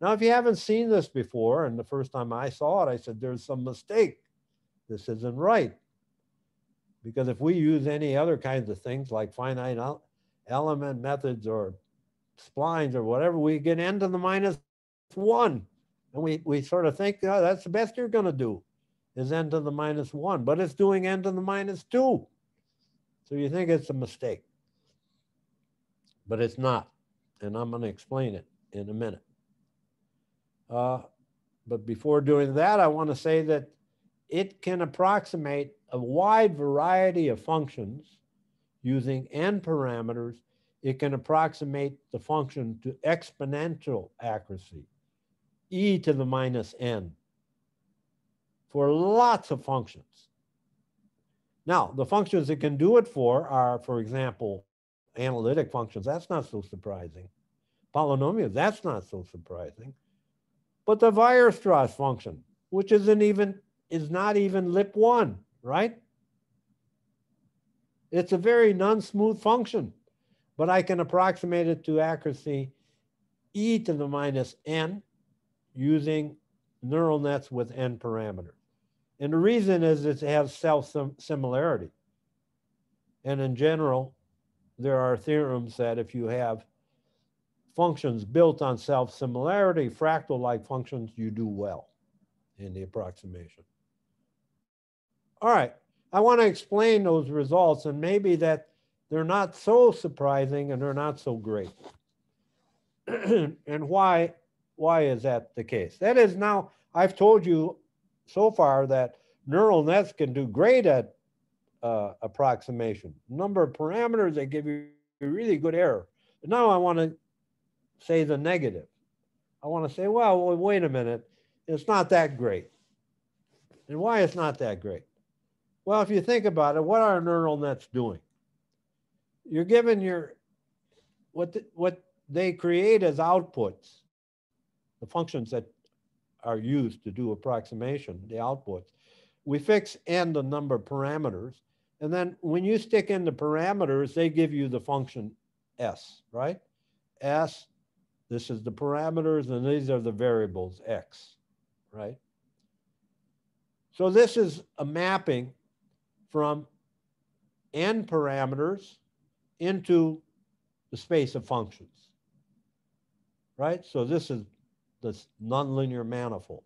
B: Now, if you haven't seen this before, and the first time I saw it, I said, there's some mistake. This isn't right. Because if we use any other kinds of things like finite element methods or splines or whatever, we get n to the minus 1. And we, we sort of think, oh, that's the best you're going to do is n to the minus 1, but it's doing n to the minus 2. So you think it's a mistake. But it's not. And I'm going to explain it in a minute. Uh, but before doing that, I want to say that it can approximate a wide variety of functions using n parameters. It can approximate the function to exponential accuracy e to the minus n for lots of functions. Now, the functions it can do it for are, for example, analytic functions. That's not so surprising. Polynomials, that's not so surprising. But the Weierstrass function, which isn't even, is not even lip one, right? It's a very non-smooth function, but I can approximate it to accuracy e to the minus n using neural nets with n parameters. And the reason is it has self-similarity. And in general, there are theorems that if you have functions built on self-similarity, fractal-like functions, you do well in the approximation. All right, I want to explain those results and maybe that they're not so surprising and they're not so great. and why why is that the case? That is now, I've told you so far that neural nets can do great at uh, approximation. Number of parameters, they give you a really good error. Now I want to say the negative. I want to say, well, well, wait a minute, it's not that great. And why it's not that great? Well, if you think about it, what are neural nets doing? You're given your what the, what they create as outputs, the functions that are used to do approximation, the outputs. We fix n the number of parameters, and then when you stick in the parameters, they give you the function s, right? s, this is the parameters, and these are the variables x, right? So this is a mapping from n parameters into the space of functions, right? So this is this nonlinear manifold.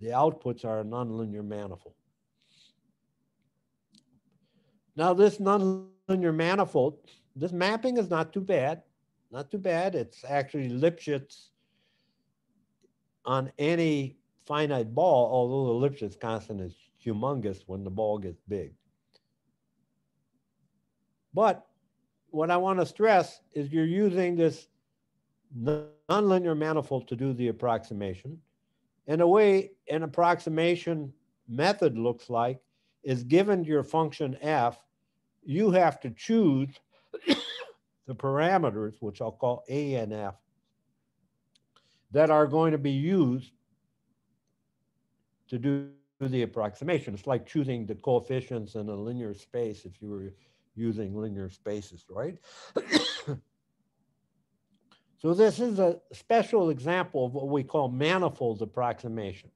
B: The outputs are a nonlinear manifold. Now this nonlinear manifold, this mapping is not too bad, not too bad. It's actually Lipschitz on any finite ball, although the Lipschitz constant is humongous when the ball gets big. But what I want to stress is you're using this nonlinear manifold to do the approximation. And the way an approximation method looks like is given your function f, you have to choose the parameters, which I'll call a and f, that are going to be used to do the approximation. It's like choosing the coefficients in a linear space if you were using linear spaces, right? so this is a special example of what we call manifold approximation,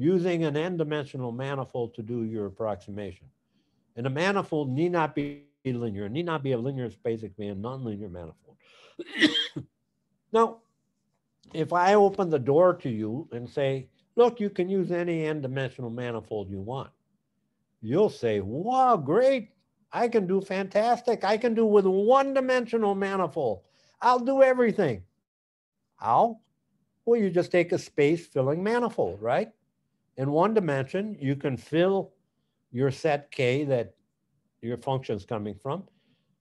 B: using an n-dimensional manifold to do your approximation. And a manifold need not be linear, it need not be a linear space, it can be a nonlinear manifold. now, if I open the door to you and say, look, you can use any n-dimensional manifold you want. You'll say, wow, great. I can do fantastic. I can do with one-dimensional manifold. I'll do everything. How? Well, you just take a space-filling manifold, right? In one dimension, you can fill your set K that your function is coming from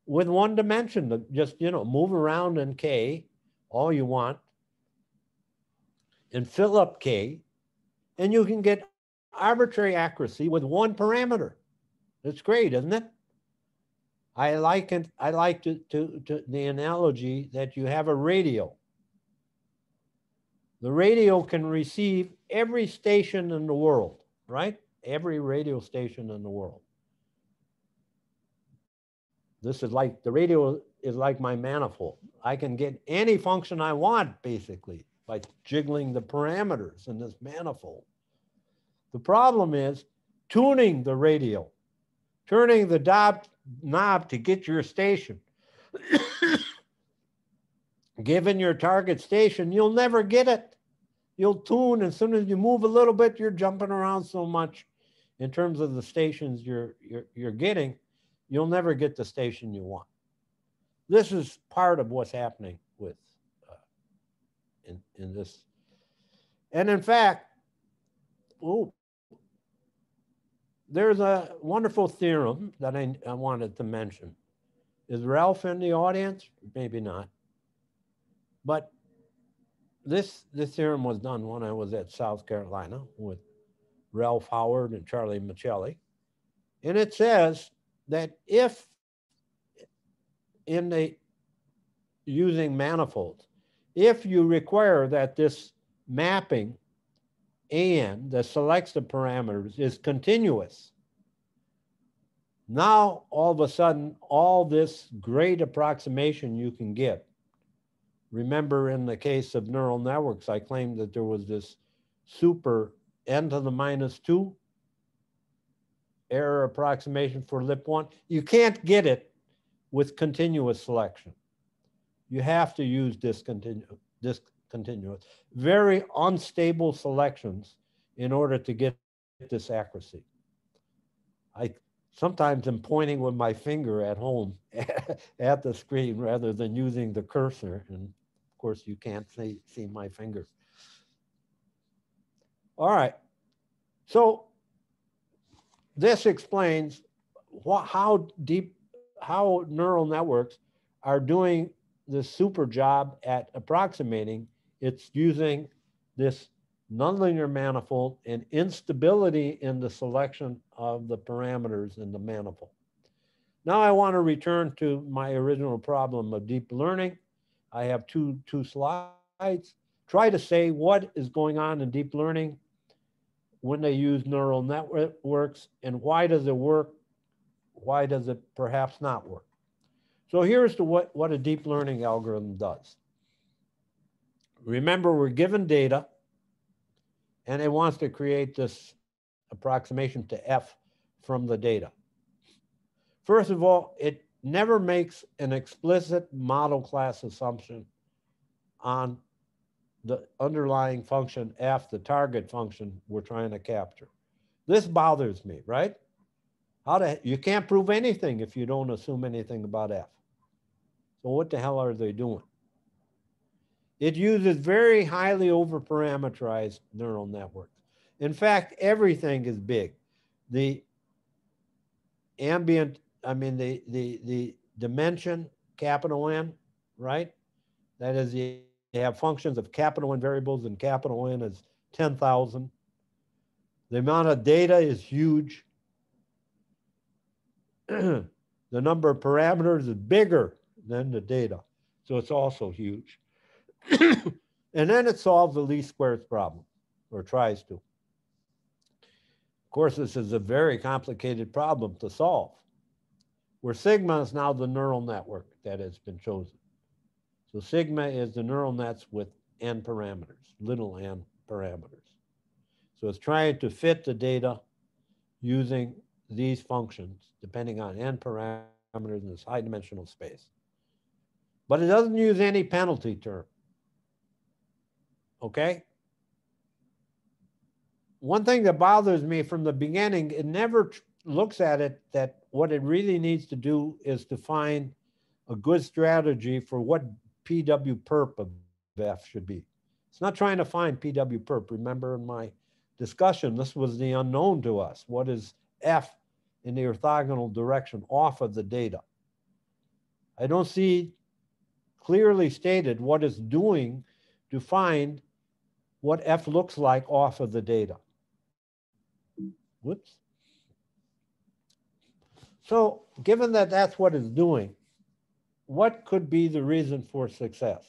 B: with one dimension. Just, you know, move around in K all you want and fill up K and you can get arbitrary accuracy with one parameter. It's great, isn't it? I like it. I like to, to, to the analogy that you have a radio. The radio can receive every station in the world, right? Every radio station in the world. This is like the radio is like my manifold. I can get any function I want basically by jiggling the parameters in this manifold. The problem is tuning the radio, turning the knob, knob to get your station. Given your target station, you'll never get it. You'll tune as soon as you move a little bit, you're jumping around so much in terms of the stations you're, you're, you're getting, you'll never get the station you want. This is part of what's happening with uh, in, in this. And in fact, oh, there's a wonderful theorem that I, I wanted to mention. Is Ralph in the audience? Maybe not. But this, this theorem was done when I was at South Carolina with Ralph Howard and Charlie Micchelli. And it says that if in the using manifolds, if you require that this mapping and that selects the parameters is continuous. Now, all of a sudden, all this great approximation you can get. Remember in the case of neural networks, I claimed that there was this super n to the minus two error approximation for LIP1. You can't get it with continuous selection. You have to use discontinuous, very unstable selections in order to get this accuracy. I sometimes am pointing with my finger at home at the screen rather than using the cursor. And course you can't see, see my finger. All right. So this explains what, how deep, how neural networks are doing the super job at approximating. It's using this nonlinear manifold and instability in the selection of the parameters in the manifold. Now I want to return to my original problem of deep learning. I have two, two slides. Try to say what is going on in deep learning when they use neural networks and why does it work? Why does it perhaps not work? So here's the, what, what a deep learning algorithm does. Remember, we're given data and it wants to create this approximation to F from the data. First of all, it never makes an explicit model class assumption on the underlying function F, the target function we're trying to capture. This bothers me, right? How to, you can't prove anything if you don't assume anything about F. So what the hell are they doing? It uses very highly over-parameterized neural networks. In fact, everything is big. The ambient, I mean, the, the, the dimension, capital N, right? That is, you have functions of capital N variables and capital N is 10,000. The amount of data is huge. the number of parameters is bigger than the data. So it's also huge. and then it solves the least squares problem, or tries to. Of course, this is a very complicated problem to solve, where sigma is now the neural network that has been chosen. So sigma is the neural nets with n parameters, little n parameters. So it's trying to fit the data using these functions, depending on n parameters in this high dimensional space. But it doesn't use any penalty term. Okay? One thing that bothers me from the beginning, it never looks at it that what it really needs to do is to find a good strategy for what PW perp of F should be. It's not trying to find PW perp. Remember in my discussion, this was the unknown to us. What is F in the orthogonal direction off of the data? I don't see clearly stated what it's doing to find what F looks like off of the data. Whoops. So given that that's what it's doing, what could be the reason for success?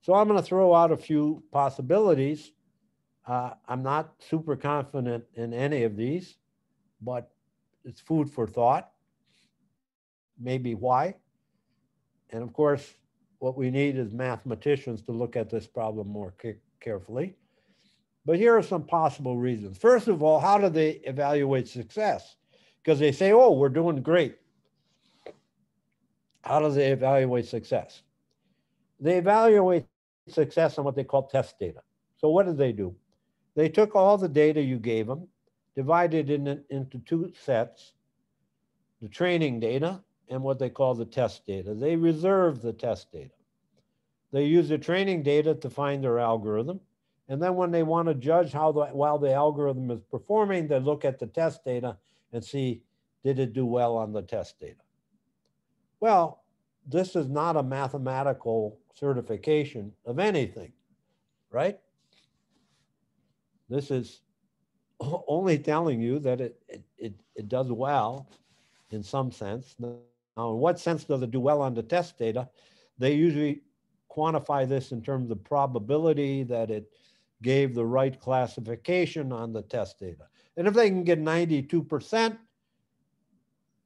B: So I'm going to throw out a few possibilities. Uh, I'm not super confident in any of these, but it's food for thought. Maybe why. And of course, what we need is mathematicians to look at this problem more carefully. But here are some possible reasons. First of all, how do they evaluate success? Because they say, oh, we're doing great. How do they evaluate success? They evaluate success on what they call test data. So what did they do? They took all the data you gave them, divided it into two sets, the training data and what they call the test data. They reserve the test data. They use the training data to find their algorithm. And then when they want to judge how the, while the algorithm is performing, they look at the test data and see, did it do well on the test data? Well, this is not a mathematical certification of anything, right? This is only telling you that it, it, it, it does well in some sense. Now, in what sense does it do well on the test data? They usually quantify this in terms of probability that it gave the right classification on the test data. And if they can get 92%,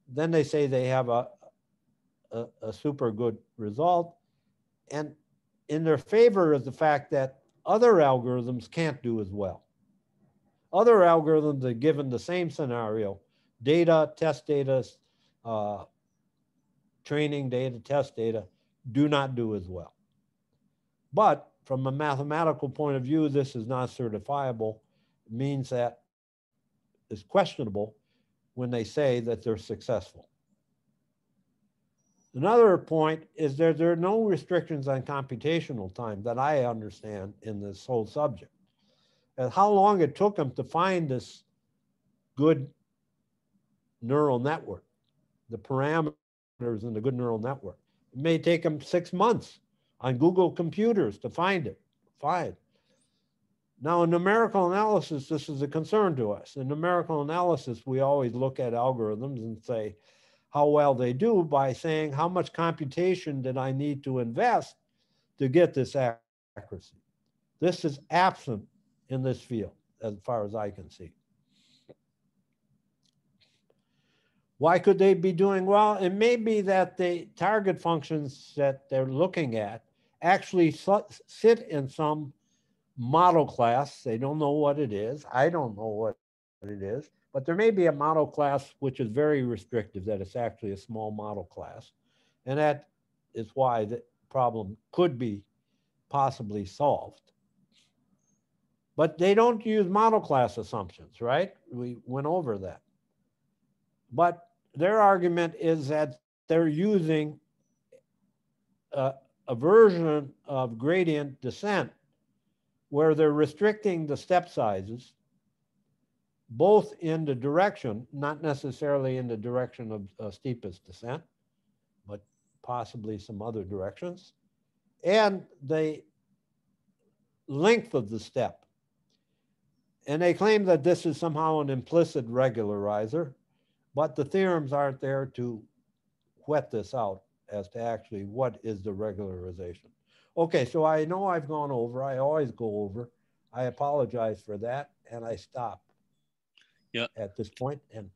B: then they say they have a, a, a, super good result. And in their favor is the fact that other algorithms can't do as well. Other algorithms are given the same scenario, data, test data, uh, training data, test data, do not do as well. But from a mathematical point of view, this is not certifiable. It means that it's questionable when they say that they're successful. Another point is that there are no restrictions on computational time that I understand in this whole subject. And how long it took them to find this good neural network, the parameters in the good neural network. It may take them six months on Google computers to find it. Fine. Now, in numerical analysis, this is a concern to us. In numerical analysis, we always look at algorithms and say how well they do by saying how much computation did I need to invest to get this accuracy. This is absent in this field as far as I can see. Why could they be doing well? It may be that the target functions that they're looking at actually sit in some model class. They don't know what it is. I don't know what it is, but there may be a model class which is very restrictive, that it's actually a small model class. And that is why the problem could be possibly solved. But they don't use model class assumptions, right? We went over that. But their argument is that they're using a, a version of gradient descent where they're restricting the step sizes both in the direction, not necessarily in the direction of uh, steepest descent, but possibly some other directions, and the length of the step. And they claim that this is somehow an implicit regularizer, but the theorems aren't there to whet this out as to actually what is the regularization. Okay, so I know I've gone over. I always go over. I apologize for that, and I stop.
C: Yeah.
B: At this point, and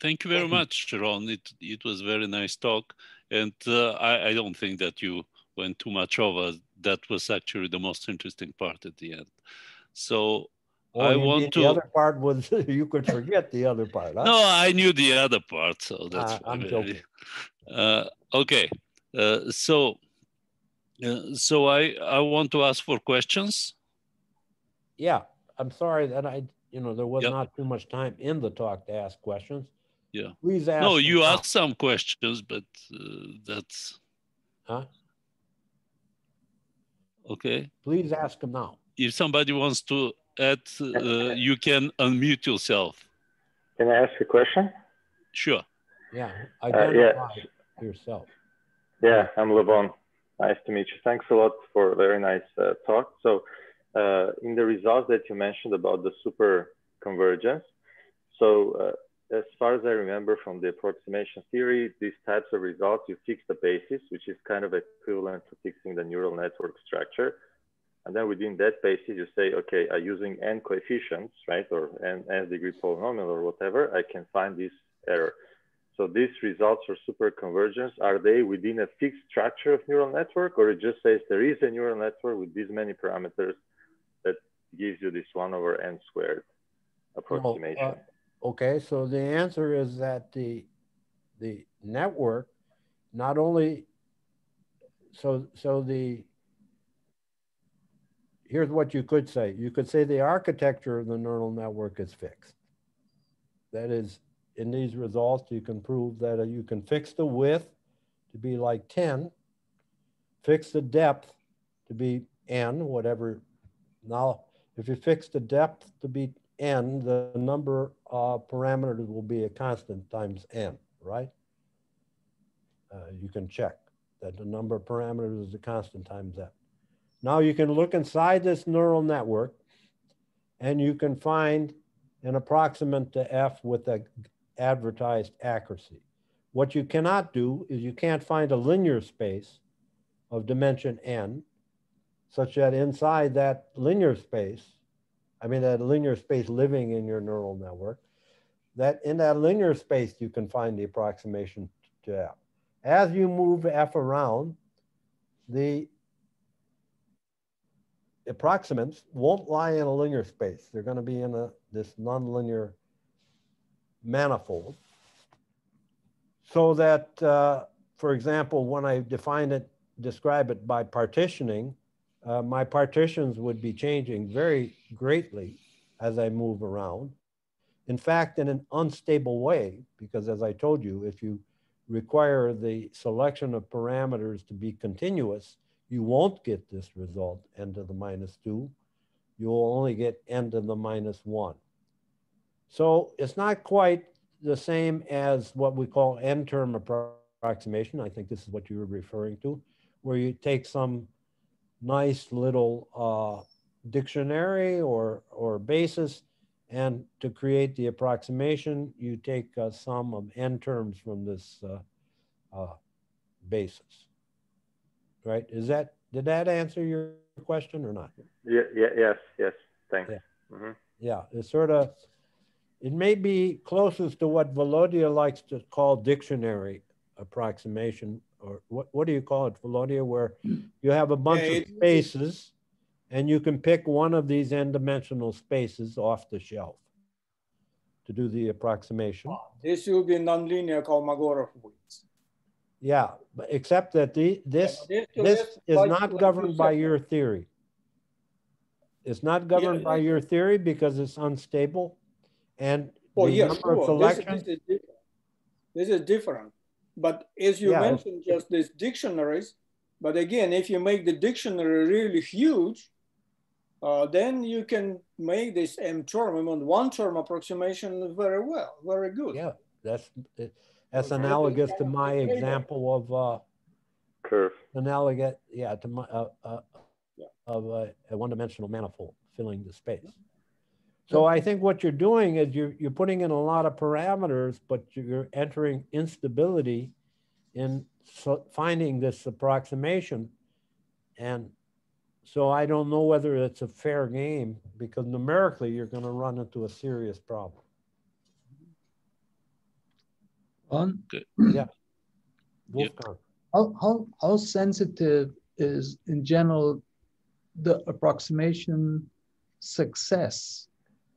C: thank you very much, Ron. It it was very nice talk, and uh, I I don't think that you went too much over. That was actually the most interesting part at the end. So
B: Oh, I want to. The other part was you could forget the other part. Huh?
C: No, I knew the other part, so that's. Uh,
B: I'm joking.
C: Uh, okay, uh, so uh, so I I want to ask for questions.
B: Yeah, I'm sorry that I you know there was yep. not too much time in the talk to ask questions.
C: Yeah.
B: Please ask.
C: No, you asked some questions, but uh, that's.
B: Huh.
C: Okay.
B: Please ask them now.
C: If somebody wants to add, uh, you can unmute yourself.
F: Can I ask a question?
C: Sure.
B: Yeah. Identify uh, yeah. yourself.
F: Yeah, I'm Levon. Nice to meet you. Thanks a lot for a very nice uh, talk. So, uh, in the results that you mentioned about the super convergence, so uh, as far as I remember from the approximation theory, these types of results, you fix the basis, which is kind of equivalent to fixing the neural network structure. And then within that basis, you say, okay, uh, using n coefficients, right, or n, n degree polynomial or whatever, I can find this error. So these results for superconvergence, are they within a fixed structure of neural network or it just says there is a neural network with these many parameters that gives you this one over n squared approximation?
B: Uh, okay, so the answer is that the, the network not only, so, so the, here's what you could say. You could say the architecture of the neural network is fixed. That is, in these results, you can prove that uh, you can fix the width to be like 10, fix the depth to be n, whatever. Now, if you fix the depth to be n, the number of parameters will be a constant times n, right? Uh, you can check that the number of parameters is a constant times n. Now you can look inside this neural network and you can find an approximate to F with a advertised accuracy. What you cannot do is you can't find a linear space of dimension n such that inside that linear space, I mean that linear space living in your neural network, that in that linear space you can find the approximation to F. As you move F around, the approximants won't lie in a linear space. They're going to be in a, this nonlinear manifold. So that, uh, for example, when I define it, describe it by partitioning, uh, my partitions would be changing very greatly as I move around. In fact, in an unstable way, because as I told you, if you require the selection of parameters to be continuous, you won't get this result, n to the minus 2. You will only get n to the minus 1. So it's not quite the same as what we call n-term approximation. I think this is what you were referring to, where you take some nice little uh, dictionary or, or basis, and to create the approximation, you take a sum of n terms from this uh, uh, basis. Right? Is that did that answer your question or not?
F: Yeah. Yeah. Yes. Yes. Thanks.
B: Yeah.
F: Mhm.
B: Yeah, it's sort of, it may be closest to what Volodya likes to call dictionary approximation, or what, what do you call it, Volodya, where hmm. you have a bunch
A: Yeah,
B: of spaces and you can pick one of these n-dimensional spaces off the shelf to do the approximation.
A: Ah, this will be nonlinear Kolmogorov widths.
B: Yeah, but except that the, this,
A: This-
B: this
A: this
B: is
A: like-
B: not
A: like
B: governed by your theory. It's not governed by
A: yeah.
B: your theory because it's unstable and
A: Oh,
B: the
A: yeah,
B: number
A: sure. This,
B: selections.
A: this is different. This is different. But as you
B: Yeah,
A: mentioned, just these dictionaries. But again, if you make the dictionary really huge, uh, then you can make this M term, I mean, one term approximation very well, very good.
B: Yeah, that's, that's
A: Okay.
B: analogous to my example of, uh,
F: Curve.
B: analogous, yeah, to my, uh, uh,
A: Yeah.
B: of a, a one-dimensional manifold filling the space. So I think what you're doing is you're, you're putting in a lot of parameters, but you're entering instability in so finding this approximation. And so I don't know whether it's a fair game because numerically you're gonna run into a serious problem.
E: On yeah,
B: Wolfgang.
E: how, how, how sensitive is in general the approximation success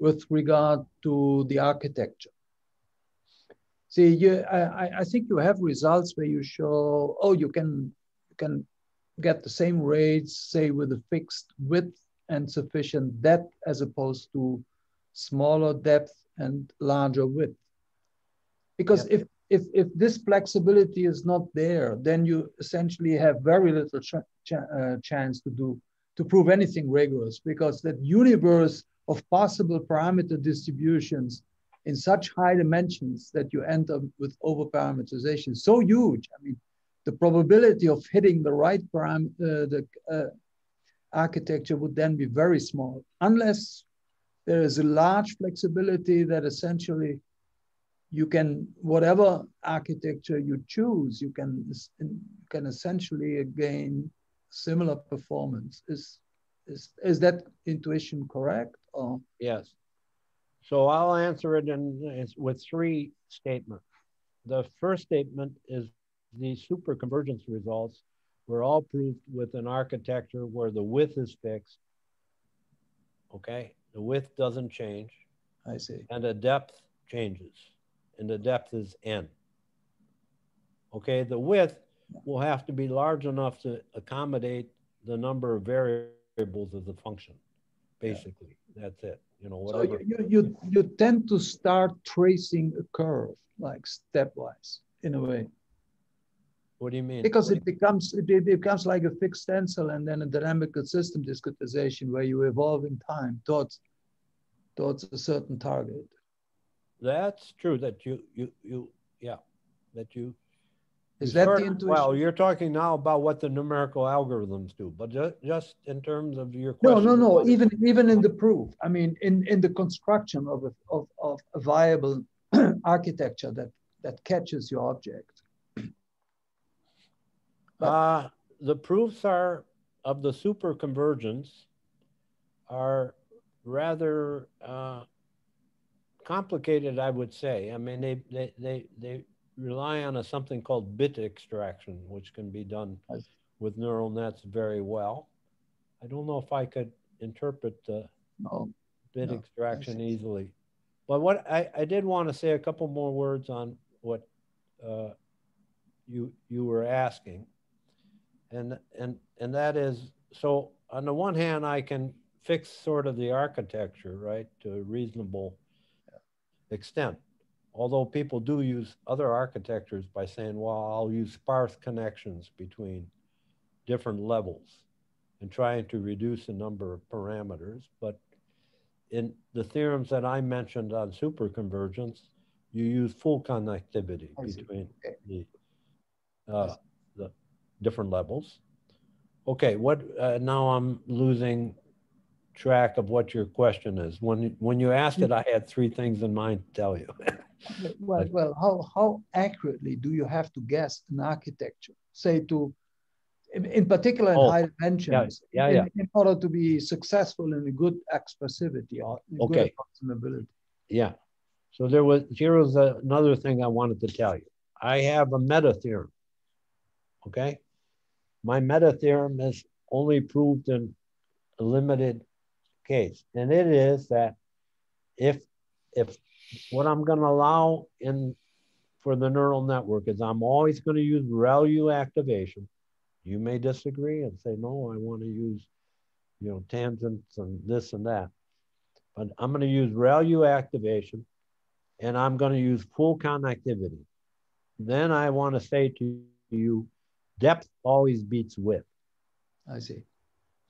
E: with regard to the architecture? See, you, I, I- think you have results where you show, oh, you can, you can get the same rates, say with a fixed width and sufficient depth as opposed to smaller depth and larger width. Because if, if, if this flexibility is not there, then you essentially have very little ch ch uh, chance to do, to prove anything rigorous because that universe of possible parameter distributions in such high dimensions that you end up with overparameterization so huge. I mean, the probability of hitting the right param uh, the uh, architecture would then be very small, unless there is a large flexibility that essentially you can whatever architecture you choose, you can you can essentially gain similar performance. Is is is that intuition correct? Or
B: Yes. So I'll answer it in, with three statements. The first statement is the superconvergence results were all proved with an architecture where the width is fixed. Okay, the width doesn't change
E: I see.
B: and the depth changes and the depth is n. Okay, the width will have to be large enough to accommodate the number of variables of the function. Basically, that's it, you know, whatever.
E: you, you, you, you tend to start tracing a curve, like stepwise in a way,
B: What do you mean?
E: because it becomes, it, it becomes like a fixed stencil and then a dynamical system discretization where you evolve in time towards, towards a certain target.
B: That's true that you, you, you, yeah, that you.
E: Is that
B: sort
E: the intuition?
B: Well, you're talking now about what the numerical algorithms do, but ju- just in terms of your
E: No,
B: question.
E: no, no,
B: about-
E: even, even in the proof, I mean, in, in the construction of a, of, of a viable architecture that, that catches your object.
B: Uh, the proofs are, of the superconvergence are rather uh, complicated, I would say. I mean, they, they, they, they rely on a something called bit extraction, which can be done with neural nets very well. I don't know if I could interpret the
E: No,
B: bit
E: No,
B: extraction easily. But what I, I did want to say a couple more words on what uh, you you were asking, and and and that is so on the one hand I can fix sort of the architecture right to a reasonable extent, although people do use other architectures by saying well I'll use sparse connections between different levels and trying to reduce the number of parameters, but in the theorems that I mentioned on superconvergence, you use full connectivity between the, uh, the different levels. Okay, what, uh, now I'm losing track of what your question is. When, when you asked it, I had three things in mind to tell you.
E: Well, well, how, how accurately do you have to guess an architecture? Say to, in, in particular in
B: Oh,
E: high dimensions,
B: yeah,
E: in,
B: yeah.
E: in order to be successful in a good expressivity or in good
B: Okay.
E: approximability.
B: Yeah. So there was, here was another thing I wanted to tell you. I have a meta theorem. Okay. My meta theorem is only proved in a limited case. And it is that if, if what I'm going to allow in for the neural network is I'm always going to use ReLU activation. You may disagree and say, no, I want to use, you know, tangents and this and that. But I'm going to use ReLU activation and I'm going to use full connectivity. Then I want to say to you, depth always beats width.
E: I see.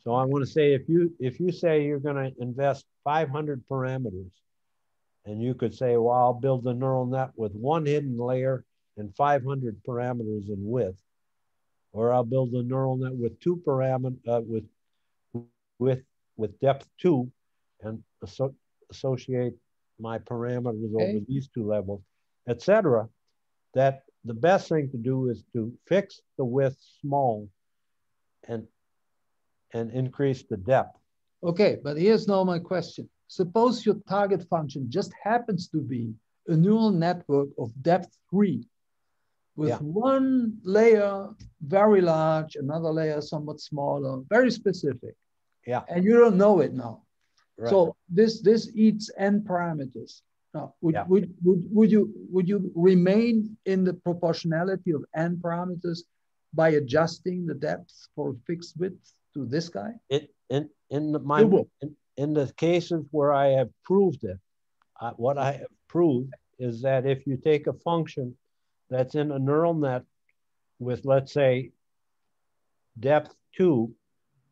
B: So I want to say if you if you say you're going to invest 500 parameters, and you could say, well, I'll build a neural net with one hidden layer and 500 parameters in width, or I'll build a neural net with two parameter uh, with with with depth two, and asso- associate my parameters
E: Okay.
B: over these two levels, etc. That the best thing to do is to fix the width small, and and increase the depth.
E: Okay, but here's now my question. Suppose your target function just happens to be a neural network of depth three with
B: Yeah.
E: one layer very large, another layer somewhat smaller, very specific.
B: Yeah.
E: And you don't know it now.
B: Right.
E: So this this eats n parameters. Now, would,
B: Yeah.
E: would, would, would you would you remain in the proportionality of n parameters by adjusting the depth for fixed width to this guy?
B: it in in my in, in the cases where I have proved it, uh, what I have proved is that if you take a function that's in a neural net with let's say depth two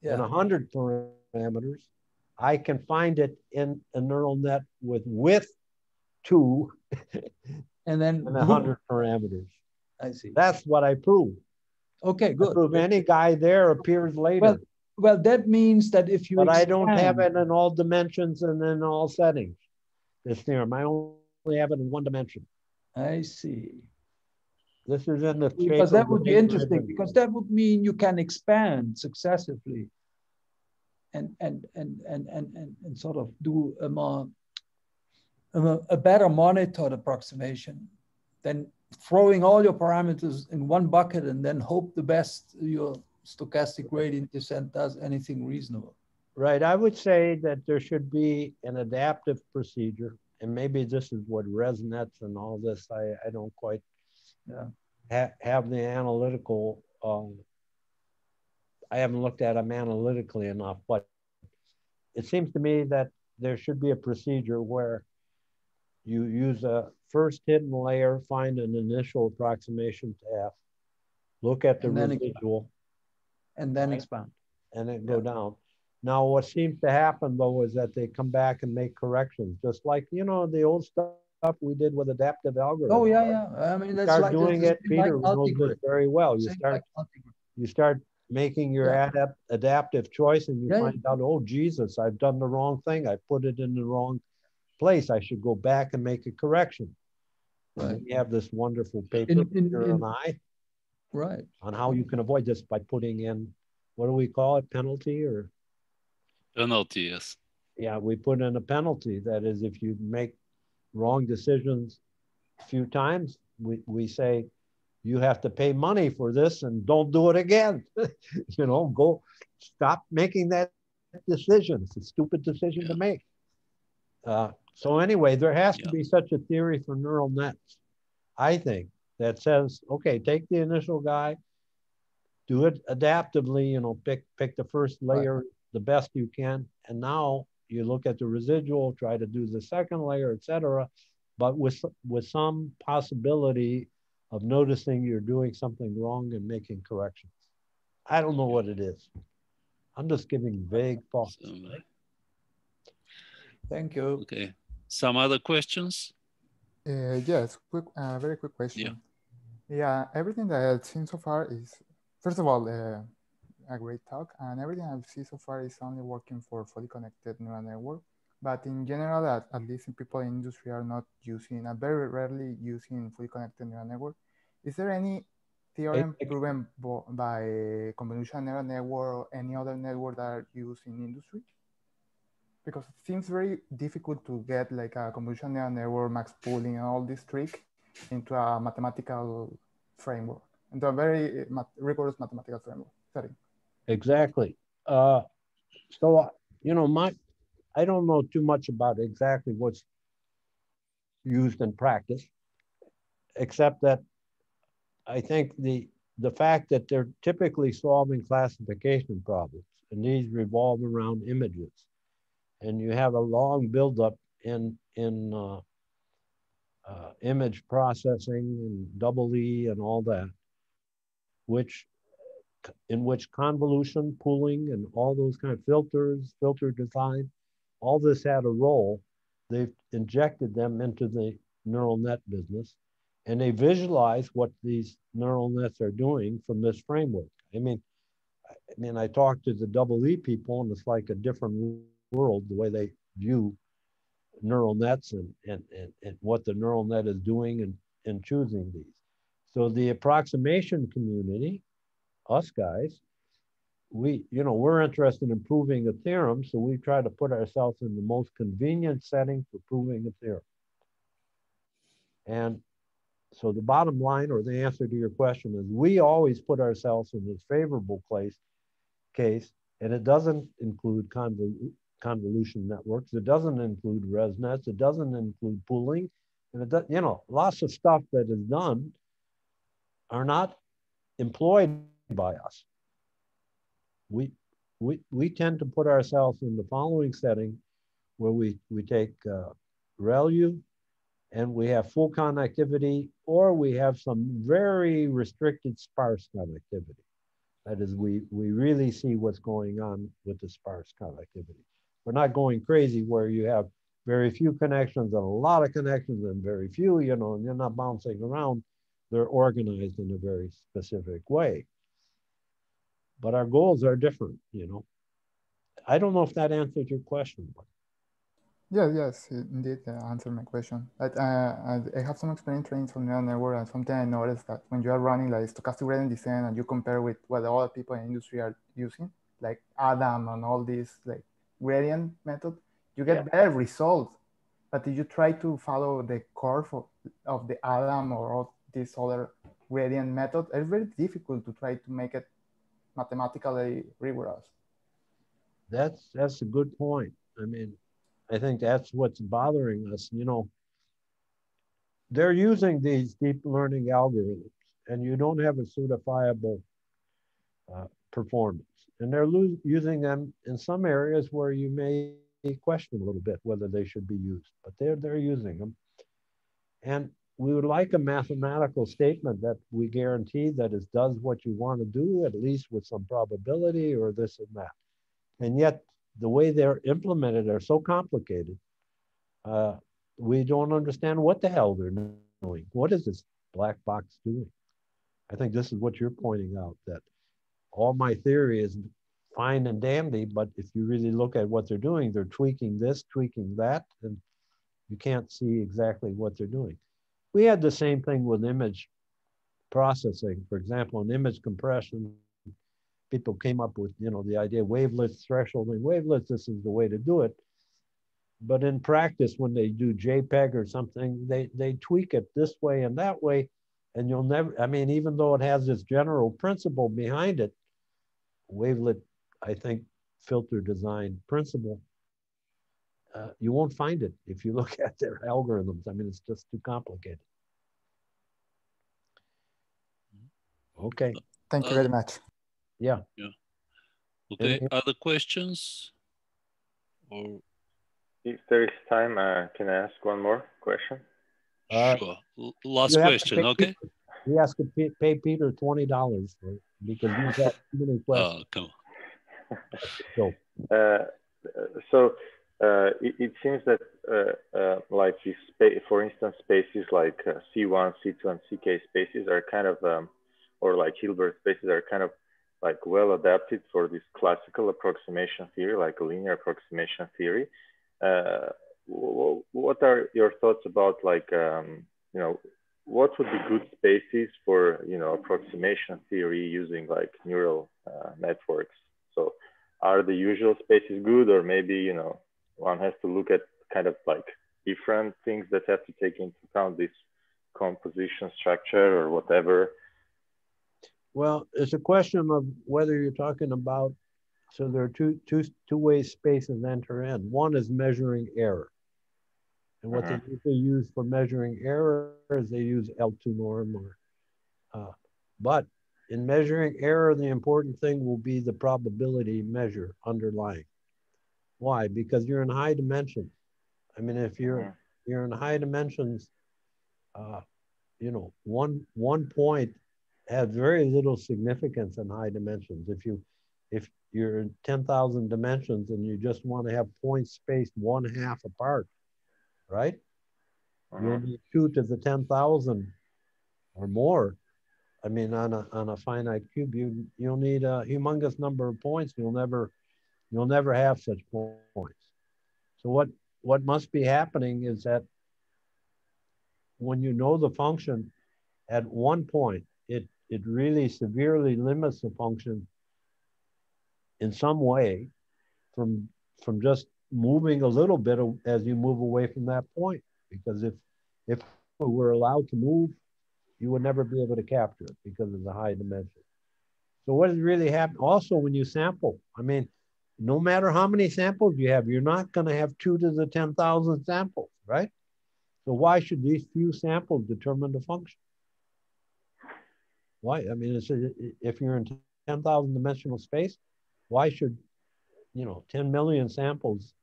B: and a hundred parameters, I can find it in a neural net with width two
E: And then
B: and a hundred parameters.
E: I see.
B: That's what I proved.
E: Okay,
B: I
E: good.
B: prove any guy there appears later.
E: Well, well, that means that if you
B: But I don't have it in all dimensions and in all settings, this theorem. I only have it in one dimension.
E: I see.
B: This is in the.
E: Because that would be interesting, because that would mean you can expand successively and and and and and and, and sort of do a more a, a better monitored approximation than throwing all your parameters in one bucket and then hope the best your stochastic gradient descent does anything reasonable.
B: Right, I would say that there should be an adaptive procedure, and maybe this is what ResNets and all this, I, I don't quite
E: Yeah.
B: ha- have the analytical, um, I haven't looked at them analytically enough, but it seems to me that there should be a procedure where you use a first hidden layer, find an initial approximation to F, look at the
E: And then expand.
B: residual,
E: And then
B: Right.
E: expand.
B: and then go down. Now, what seems to happen though is that they come back and make corrections, just like, you know, the old stuff we did with adaptive algorithms.
E: Oh, yeah, yeah. I mean, that's
B: Start
E: like
B: doing it,
E: like
B: Peter knows
E: multigrid.
B: this very well. You start,
E: like
B: you start making your
E: Yeah.
B: adapt, adaptive choice and you
E: Yeah, yeah.
B: find out, oh, Jesus, I've done the wrong thing. I put it in the wrong place. I should go back and make a correction.
E: Right.
B: you have this wonderful paper,
E: In- in-
B: Peter
E: in-
B: and I,
E: Right.
B: on how you can avoid this by putting in, what do we call it, penalty or?
C: Penalty, yes.
B: yeah, we put in a penalty. That is, if you make wrong decisions a few times, we, we say you have to pay money for this and don't do it again. you know, go stop making that decision. It's a stupid decision to make. Uh, so anyway, there has to be such a theory for neural nets, I think, that says, okay, take the initial guy, do it adaptively, you know, pick pick the first
E: Right.
B: layer the best you can, and now you look at the residual, try to do the second layer, etc. But with with some possibility of noticing you're doing something wrong and making corrections. I don't know what it is. I'm just giving vague thoughts.
C: So,
E: Thank you.
C: okay. Some other questions?
G: Uh, yes, quick, uh, very quick question. Yeah, everything that I've seen so far is, first of all, uh, a great talk, and everything I've seen so far is only working for fully connected neural network. But in general, at, at least in people in industry are not using, and very rarely using fully connected neural network. Is there any theorem proven by convolutional neural network or any other network that are used in industry? Because it seems very difficult to get like a convolutional neural network, max pooling, and all this trick into a mathematical framework, into a very rigorous mathematical framework setting.
B: Exactly. Uh, so, you know, my, I don't know too much about exactly what's used in practice, except that I think the the fact that they're typically solving classification problems, and these revolve around images, and you have a long buildup in in uh, uh, image processing and double E and all that, which in which convolution, pooling, and all those kind of filters, filter design, all this had a role. They've injected them into the neural net business and they visualize what these neural nets are doing from this framework. I mean, I mean, I talked to the double E people and it's like a different world, the way they view neural nets and, and, and, and what the neural net is doing and, and choosing these. So the approximation community us guys, we, you know, we're interested in proving a theorem, so we try to put ourselves in the most convenient setting for proving a theorem. And so the bottom line or the answer to your question is we always put ourselves in this favorable place case, and it doesn't include convol convolution networks. It doesn't include ResNets. It doesn't include pooling. And it does, you know, lots of stuff that is done are not employed by us. We, we, we tend to put ourselves in the following setting where we, we take uh, ReLU and we have full connectivity or we have some very restricted sparse connectivity. That is, we, we really see what's going on with the sparse connectivity. We're not going crazy where you have very few connections and a lot of connections and very few, you know, and you're not bouncing around. They're organized in a very specific way but our goals are different, you know. I don't know if that answered your question.
G: Yeah, yes, indeed, uh, answered my question. But, uh, I have some experience training from neural network, and something I noticed that when you are running like stochastic gradient descent and you compare with what other people in industry are using, like Adam and all these like gradient method, you get yeah. better results. But if you try to follow the curve of, of the Adam or all these other gradient method, it's very difficult to try to make it mathematically rigorous.
B: That's that's a good point. I mean, I think that's what's bothering us. You know, they're using these deep learning algorithms, and you don't have a certifiable uh, performance. And they're using them in some areas where you may question a little bit whether they should be used, but they're they're using them. And we would like a mathematical statement that we guarantee that it does what you want to do, at least with some probability or this and that. And yet, the way they're implemented are so complicated. Uh, we don't understand what the hell they're doing. What is this black box doing? I think this is what you're pointing out that all my theory is fine and dandy, but if you really look at what they're doing, they're tweaking this, tweaking that, and you can't see exactly what they're doing. We had the same thing with image processing. For example, in image compression, people came up with, you know, the idea wavelets, thresholding wavelets, this is the way to do it. But in practice, when they do JPEG or something, they, they tweak it this way and that way. And you'll never, I mean, even though it has this general principle behind it, wavelet, I think, filter design principle, uh, you won't find it if you look at their algorithms. I mean, it's just too complicated. Okay.
G: Thank you very much.
B: Yeah.
C: Yeah. Okay. Any, Other questions? Or
F: if there is time, uh, can I ask one more question?
C: Uh, sure. Last question. Okay.
B: Peter, we have to pay, pay Peter twenty dollars because he's got too many questions.
C: Oh, come
F: on. so, uh, so uh, it, it, seems that uh, uh, like these space, for instance, spaces like uh, C1, C2, and CK spaces are kind of, um, or like Hilbert spaces are kind of like well adapted for this classical approximation theory, like linear approximation theory. What are your thoughts about like, um, you know, what would be good spaces for, you know, approximation theory using like neural uh, networks? So are the usual spaces good or maybe, you know, one has to look at kind of like different things that have to take into account this composition structure or whatever?
B: Well, it's a question of whether you're talking about, so there are two, two, two ways spaces enter in. One is measuring error. And what uh-huh. they usually use for measuring error is they use L2 norm or, uh, but in measuring error, the important thing will be the probability measure underlying. Why? Because you're in high dimensions. I mean, if you're uh-huh. you're in high dimensions, uh, you know, one one point has very little significance in high dimensions. If you if you're in 10,000 dimensions and you just want to have points spaced one half apart, right? Uh-huh. You'll need two to the 10,000 or more. I mean, on a, on a finite cube, you, you'll need a humongous number of points. You'll never, you'll never have such points. So what, what must be happening is that when you know the function at one point, it, it really severely limits the function in some way from, from just moving a little bit as you move away from that point. Because if if we were allowed to move, you would never be able to capture it because of the high dimension. So what is really happening? Also, when you sample, I mean, no matter how many samples you have, you're not going to have two to the 10,000 samples, right? So why should these few samples determine the function? Why? I mean, it's if you're in 10,000 dimensional space, why should, you know, 10 million samples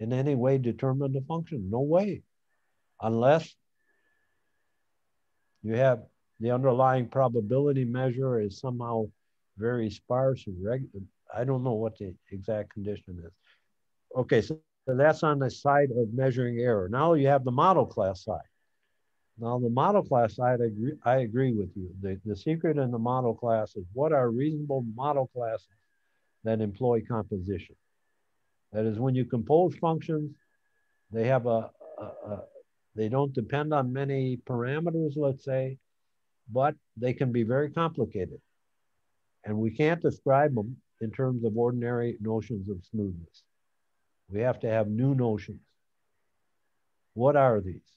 B: in any way determine the function? No way. Unless you have the underlying probability measure is somehow very sparse or regular. I don't know what the exact condition is. Okay, so, so that's on the side of measuring error. Now you have the model class side. Now the model class side, I agree, I agree with you. The, the secret in the model class is what are reasonable model classes that employ composition. That is, when you compose functions, they have a, a, a, they don't depend on many parameters, let's say, but they can be very complicated. And we can't describe them in terms of ordinary notions of smoothness. We have to have new notions. What are these?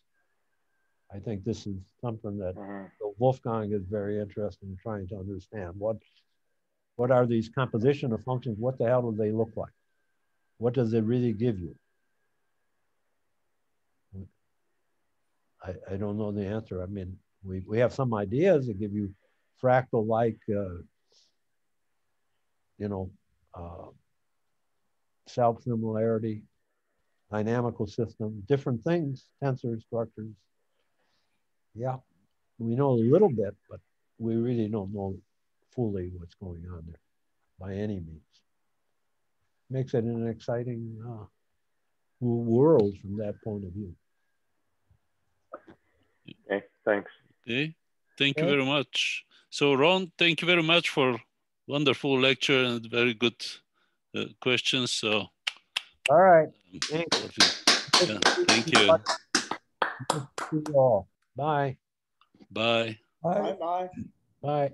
B: I think this is something that uh-huh. Wolfgang is very interested in trying to understand. What, what are these composition of functions? What the hell do they look like? What does it really give you? I, I don't know the answer. I mean, we, we have some ideas that give you fractal-like, uh, you know, uh, self-similarity, dynamical system, different things, tensor structures. Yeah, we know a little bit, but we really don't know fully what's going on there by any means makes it an exciting uh, world from that point of view.
F: Okay, thanks.
C: Okay, thank you very much. So Ron, thank you very much for wonderful lecture and very good uh, questions. So,
B: all right,
C: um, thank you. Yeah, thank you.
B: you all. Bye.
C: Bye.
A: Bye. Bye.
B: Bye.